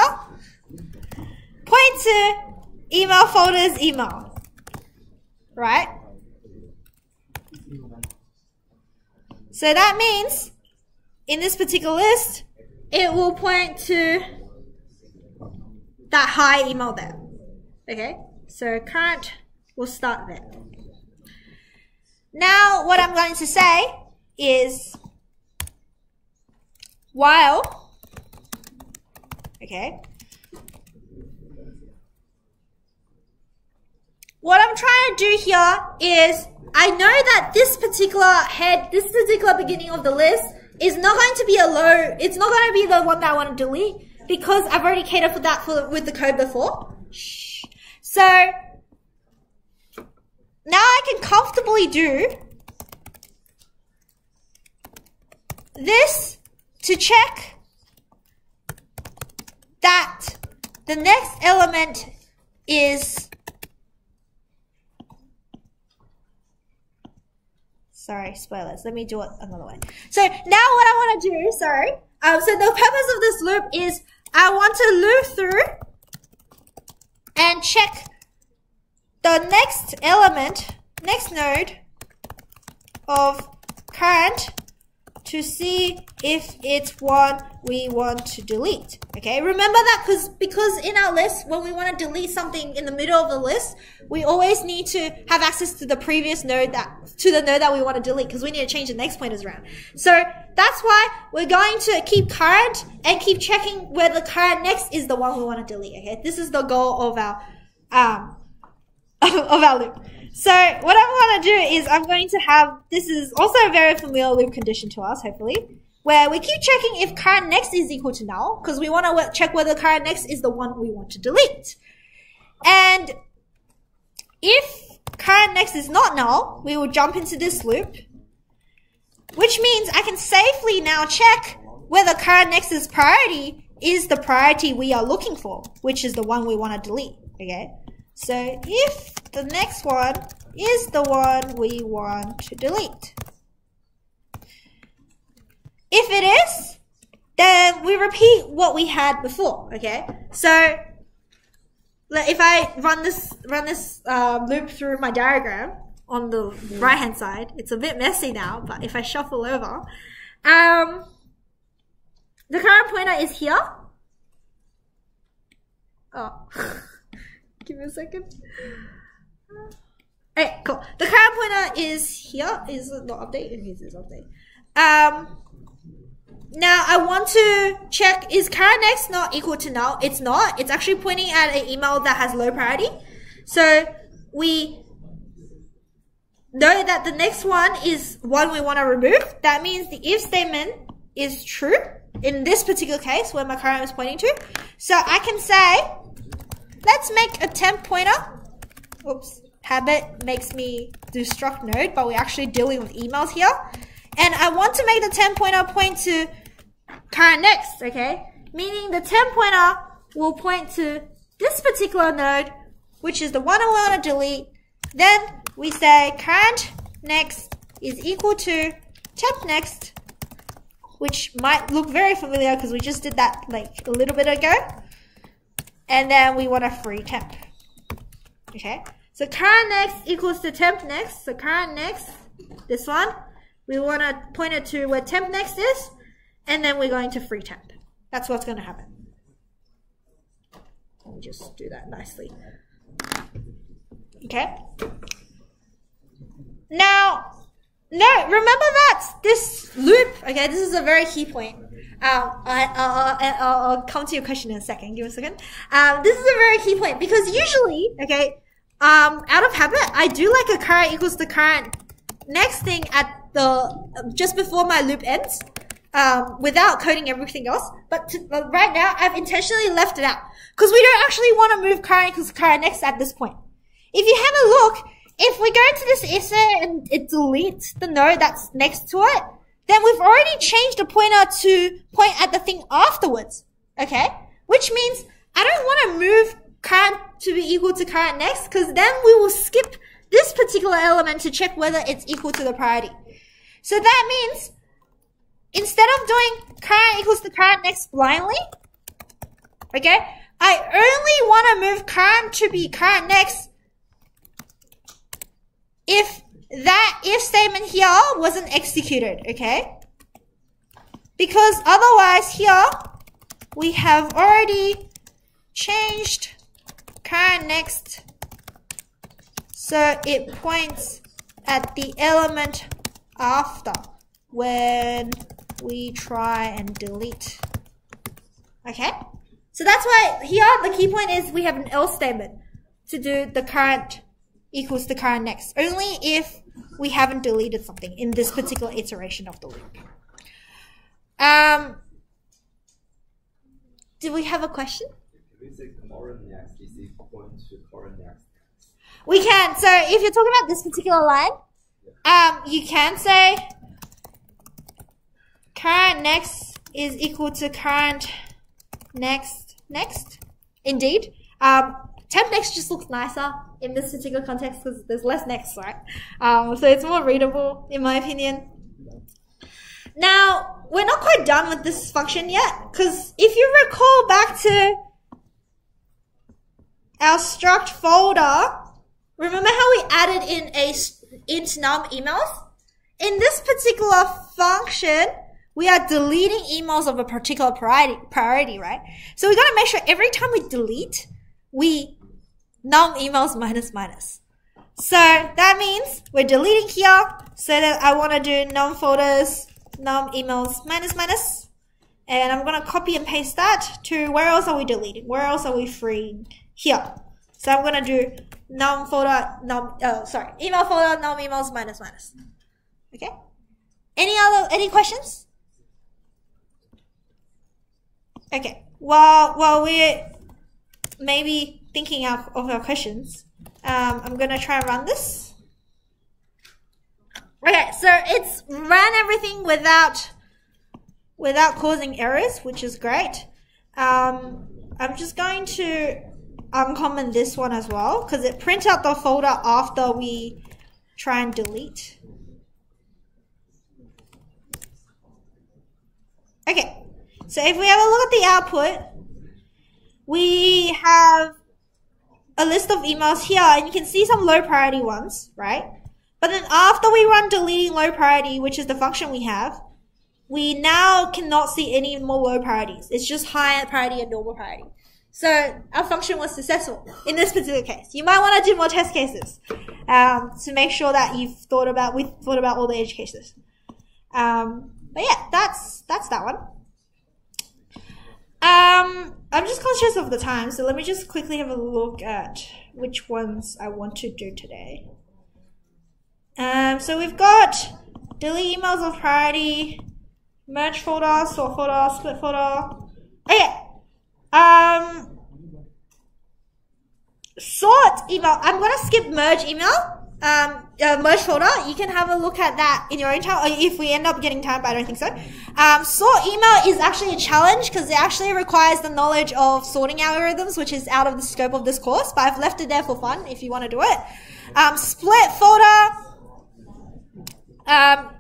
point to email folders email, right? So that means in this particular list, it will point to that high email there. Okay, so current will start there. Now, what I'm going to say is while, okay, what I'm trying to do here is I know that this particular head, this particular beginning of the list is not going to be a low, it's not going to be the one that I want to delete because I've already catered for that for, with the code before. Shh. So now I can comfortably do this to check that the next element is Sorry, spoilers. Let me do it another way. So now what I want to do, sorry. Um, so the purpose of this loop is I want to loop through and check the next element, next node of current to see if it's one we want to delete. Okay, remember that because because in our list, when we want to delete something in the middle of the list, we always need to have access to the previous node that to the node that we want to delete because we need to change the next pointers around. So that's why we're going to keep current and keep checking where the current next is the one we want to delete. Okay, this is the goal of our um of our loop. So what I want to do is I'm going to have, this is also a very familiar loop condition to us, hopefully, where we keep checking if current next is equal to null, because we want to check whether current next is the one we want to delete. And if current next is not null, we will jump into this loop, which means I can safely now check whether current next's priority is the priority we are looking for, which is the one we want to delete, okay? So if the next one is the one we want to delete. If it is, then we repeat what we had before, okay? So if I run this run this uh, loop through my diagram on the right hand side, it's a bit messy now, but if I shuffle over, um, the current pointer is here. Oh. Give me a second. Okay, cool. The current pointer is here. Is it not update? It is update. Um, now I want to check is current next not equal to null? It's not. It's actually pointing at an email that has low priority. So we know that the next one is one we want to remove. That means the if statement is true in this particular case where my current is pointing to. So I can say Let's make a temp pointer. Oops, habit makes me do struct node, but we're actually dealing with emails here. And I want to make the temp pointer point to current next, okay? Meaning the temp pointer will point to this particular node, which is the one I want to delete. Then we say current next is equal to temp next, which might look very familiar because we just did that like a little bit ago and then we want a free temp. Okay, so current next equals to temp next. So current next, this one, we want to point it to where temp next is, and then we're going to free temp. That's what's going to happen. Let me just do that nicely. Okay. Now, no, remember that this loop, okay, this is a very key point. Um, I, will I'll, I'll come to your question in a second. Give me a second. Um, this is a very key point because usually, okay, um, out of habit, I do like a current equals the current next thing at the, just before my loop ends. um, without coding everything else. But, to, but right now, I've intentionally left it out because we don't actually want to move current equals current next at this point. If you have a look, if we go into this essay and it deletes the node that's next to it, then we've already changed the pointer to point at the thing afterwards. Okay? Which means I don't want to move current to be equal to current next because then we will skip this particular element to check whether it's equal to the priority. So that means instead of doing current equals to current next blindly, okay, I only want to move current to be current next if that if statement here wasn't executed, okay? Because otherwise here, we have already changed current next so it points at the element after when we try and delete. Okay? So that's why here the key point is we have an else statement to do the current equals the current next. Only if we haven't deleted something in this particular iteration of the loop. Um, do we have a question? We say current next is equal to current next? We can. So if you're talking about this particular line, um, you can say current next is equal to current next next. Indeed. Um, temp next just looks nicer in this particular context because there's less next, right? Um, so it's more readable in my opinion. Now, we're not quite done with this function yet because if you recall back to our struct folder, remember how we added in a int num emails? In this particular function, we are deleting emails of a particular priority, priority, right? So we gotta make sure every time we delete, we num emails minus minus. So that means we're deleting here so that I want to do non folders, num emails minus minus. And I'm going to copy and paste that to where else are we deleting? Where else are we freeing? Here. So I'm going to do num folder, num, oh, sorry, email folder, num emails minus minus. Okay? Any other, any questions? Okay. While, while we're maybe thinking of, of our questions, um, I'm gonna try and run this. Okay, so it's ran everything without without causing errors, which is great. Um, I'm just going to uncomment this one as well because it prints out the folder after we try and delete. Okay, so if we have a look at the output, we have a list of emails here and you can see some low priority ones, right? But then after we run deleting low priority, which is the function we have, we now cannot see any more low priorities. It's just high priority and normal priority. So our function was successful in this particular case. You might want to do more test cases um, to make sure that you've thought about we've thought about all the edge cases. Um, but yeah, that's that's that one. Um, I'm just conscious of the time, so let me just quickly have a look at which ones I want to do today. Um, so we've got delete emails of priority, merge folder, sort folder, split folder. Okay. Um, sort email. I'm gonna skip merge email. Um, uh, merge folder. You can have a look at that in your own time. Or if we end up getting time, but I don't think so. Um, sort email is actually a challenge because it actually requires the knowledge of sorting algorithms, which is out of the scope of this course. But I've left it there for fun if you want to do it. Um, split folder. Um,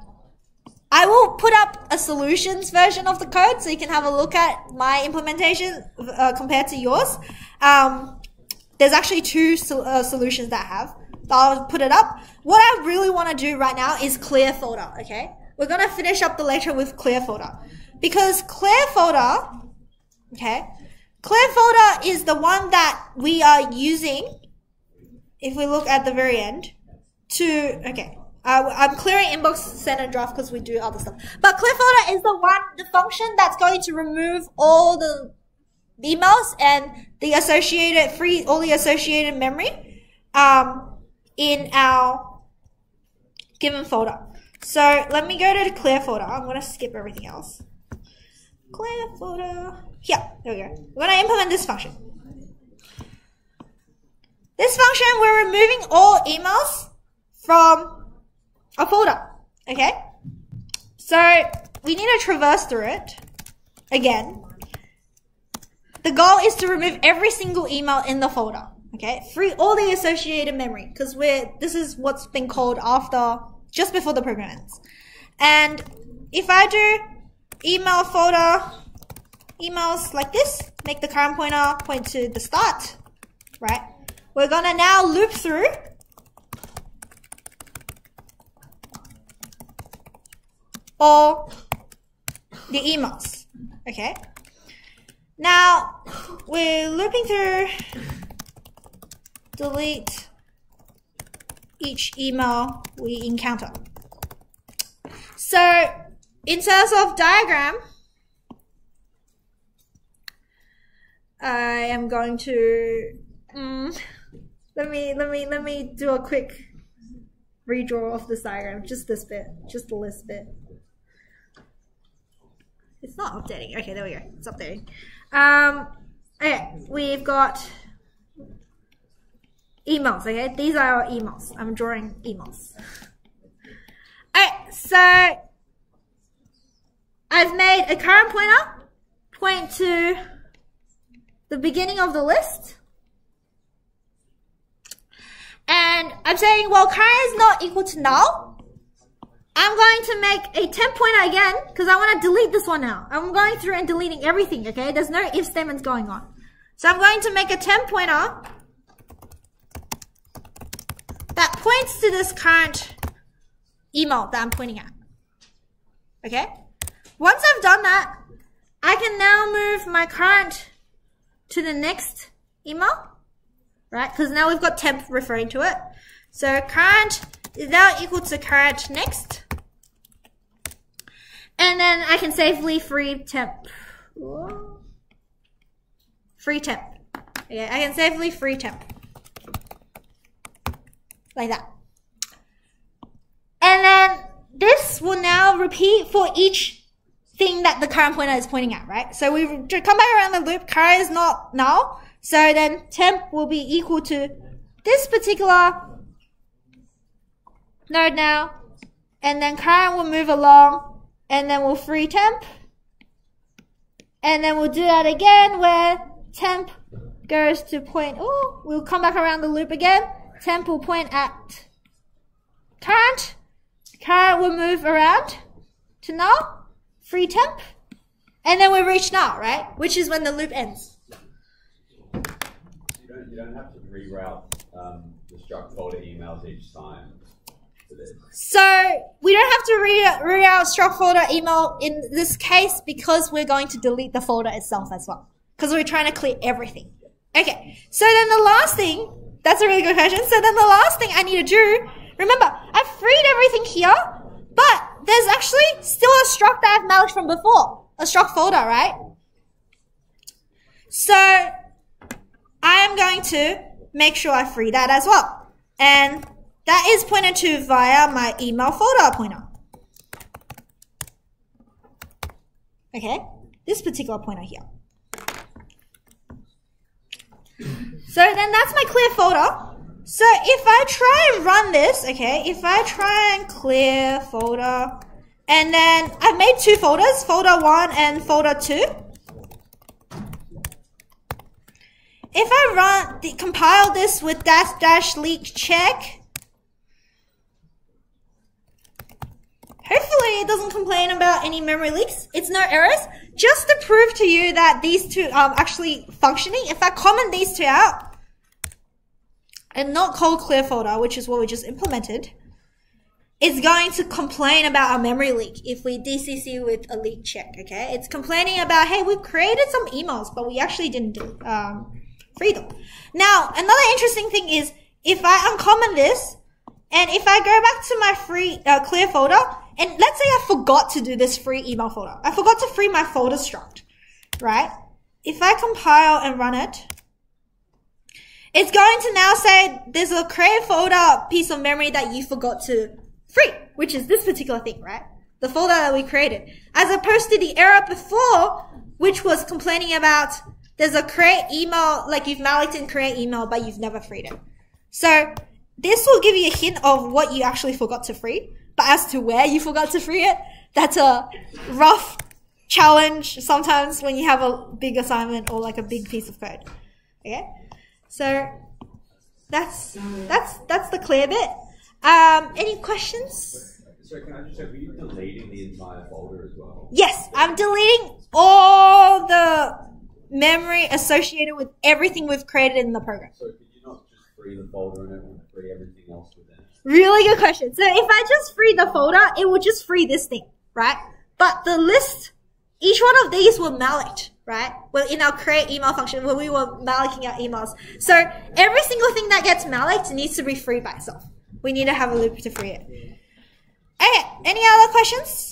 I will put up a solutions version of the code so you can have a look at my implementation uh, compared to yours. Um, there's actually two uh, solutions that I have. I'll put it up. What I really want to do right now is clear folder, okay? We're going to finish up the lecture with clear folder. Because clear folder, okay, clear folder is the one that we are using, if we look at the very end, to, okay, uh, I'm clearing inbox, send, and draft because we do other stuff. But clear folder is the one, the function that's going to remove all the emails and the associated free, all the associated memory, um, in our given folder. So let me go to the clear folder. I'm gonna skip everything else. Clear folder. Yeah, there we go. We're gonna implement this function. This function, we're removing all emails from a folder. Okay? So we need to traverse through it again. The goal is to remove every single email in the folder. Okay, free all the associated memory because we're this is what's been called after just before the program ends. And if I do email folder emails like this, make the current pointer point to the start, right? We're gonna now loop through all the emails. Okay. Now we're looping through delete each email we encounter. So in terms of diagram, I am going to mm, let me let me let me do a quick redraw of this diagram. Just this bit, just the list bit. It's not updating. Okay, there we go. It's updating. Um, okay, we've got emails. Okay, these are our emails. I'm drawing emails. Okay, so I've made a current pointer point to the beginning of the list. And I'm saying, well, current is not equal to null. I'm going to make a temp pointer again because I want to delete this one now. I'm going through and deleting everything, okay? There's no if statements going on. So I'm going to make a temp pointer that points to this current email that I'm pointing at. Okay? Once I've done that, I can now move my current to the next email, right? Because now we've got temp referring to it. So current is now equal to current next. And then I can safely free temp. Free temp. Okay, I can safely free temp. Like that. And then this will now repeat for each thing that the current pointer is pointing at, right? So we come back around the loop, current is not null. So then temp will be equal to this particular node now. And then current will move along and then we'll free temp. And then we'll do that again where temp goes to point, oh, we'll come back around the loop again. Temp will point at current. Current will move around to null, free temp. And then we reach null, right? Which is when the loop ends. You don't, you don't have to reroute um, the struct folder emails each time. So we don't have to read, read struct folder email in this case because we're going to delete the folder itself as well. Because we're trying to clear everything. Okay, so then the last thing, that's a really good question. So then the last thing I need to do, remember, I've freed everything here, but there's actually still a struct that I've malloc from before. A struct folder, right? So I am going to make sure I free that as well. And that is pointed to via my email folder pointer. Okay, this particular pointer here. So then that's my clear folder. So if I try and run this, okay, if I try and clear folder, and then I've made two folders, folder one and folder two. If I run, compile this with dash dash leak check, hopefully it doesn't complain about any memory leaks. It's no errors. Just to prove to you that these two are actually functioning, if I comment these two out, and not call clear folder, which is what we just implemented, it's going to complain about a memory leak if we DCC with a leak check, okay? It's complaining about, hey, we've created some emails, but we actually didn't do, um, free them. Now, another interesting thing is, if I uncomment this, and if I go back to my free, uh, clear folder, and let's say I forgot to do this free email folder. I forgot to free my folder struct, right? If I compile and run it, it's going to now say there's a create folder piece of memory that you forgot to free, which is this particular thing, right? The folder that we created. As opposed to the error before, which was complaining about there's a create email, like you've malloc in create email, but you've never freed it. So this will give you a hint of what you actually forgot to free, but as to where you forgot to free it, that's a rough challenge sometimes when you have a big assignment or like a big piece of code. Okay? So that's that's that's the clear bit. Um, any questions? So can I just check, were you deleting the entire folder as well? Yes, I'm deleting all the memory associated with everything we've created in the program. So could you not just free the folder and free everything else within it? Really good question. So if I just free the folder, it will just free this thing, right? But the list, each one of these will malloc, right? Well, in our create email function where we were mallocing our emails. So every single thing that gets malloc needs to be freed by itself. We need to have a loop to free it. Okay, any other questions?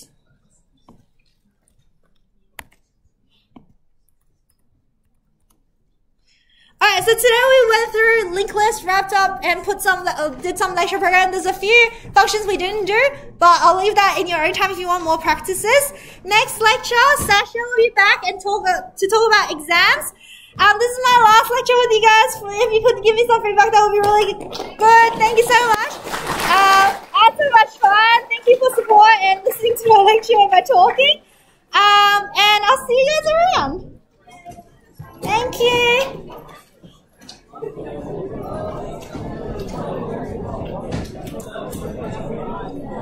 Alright, so today we went through linked list, wrapped up, and put some uh, did some lecture program. There's a few functions we didn't do, but I'll leave that in your own time if you want more practices. Next lecture, Sasha will be back and talk uh, to talk about exams. Um, this is my last lecture with you guys. If you could give me some feedback, that would be really good. Thank you so much. Um, had so much fun. Thank you for support and listening to my lecture and my talking. Um, and I'll see you guys around. Thank you. どうも。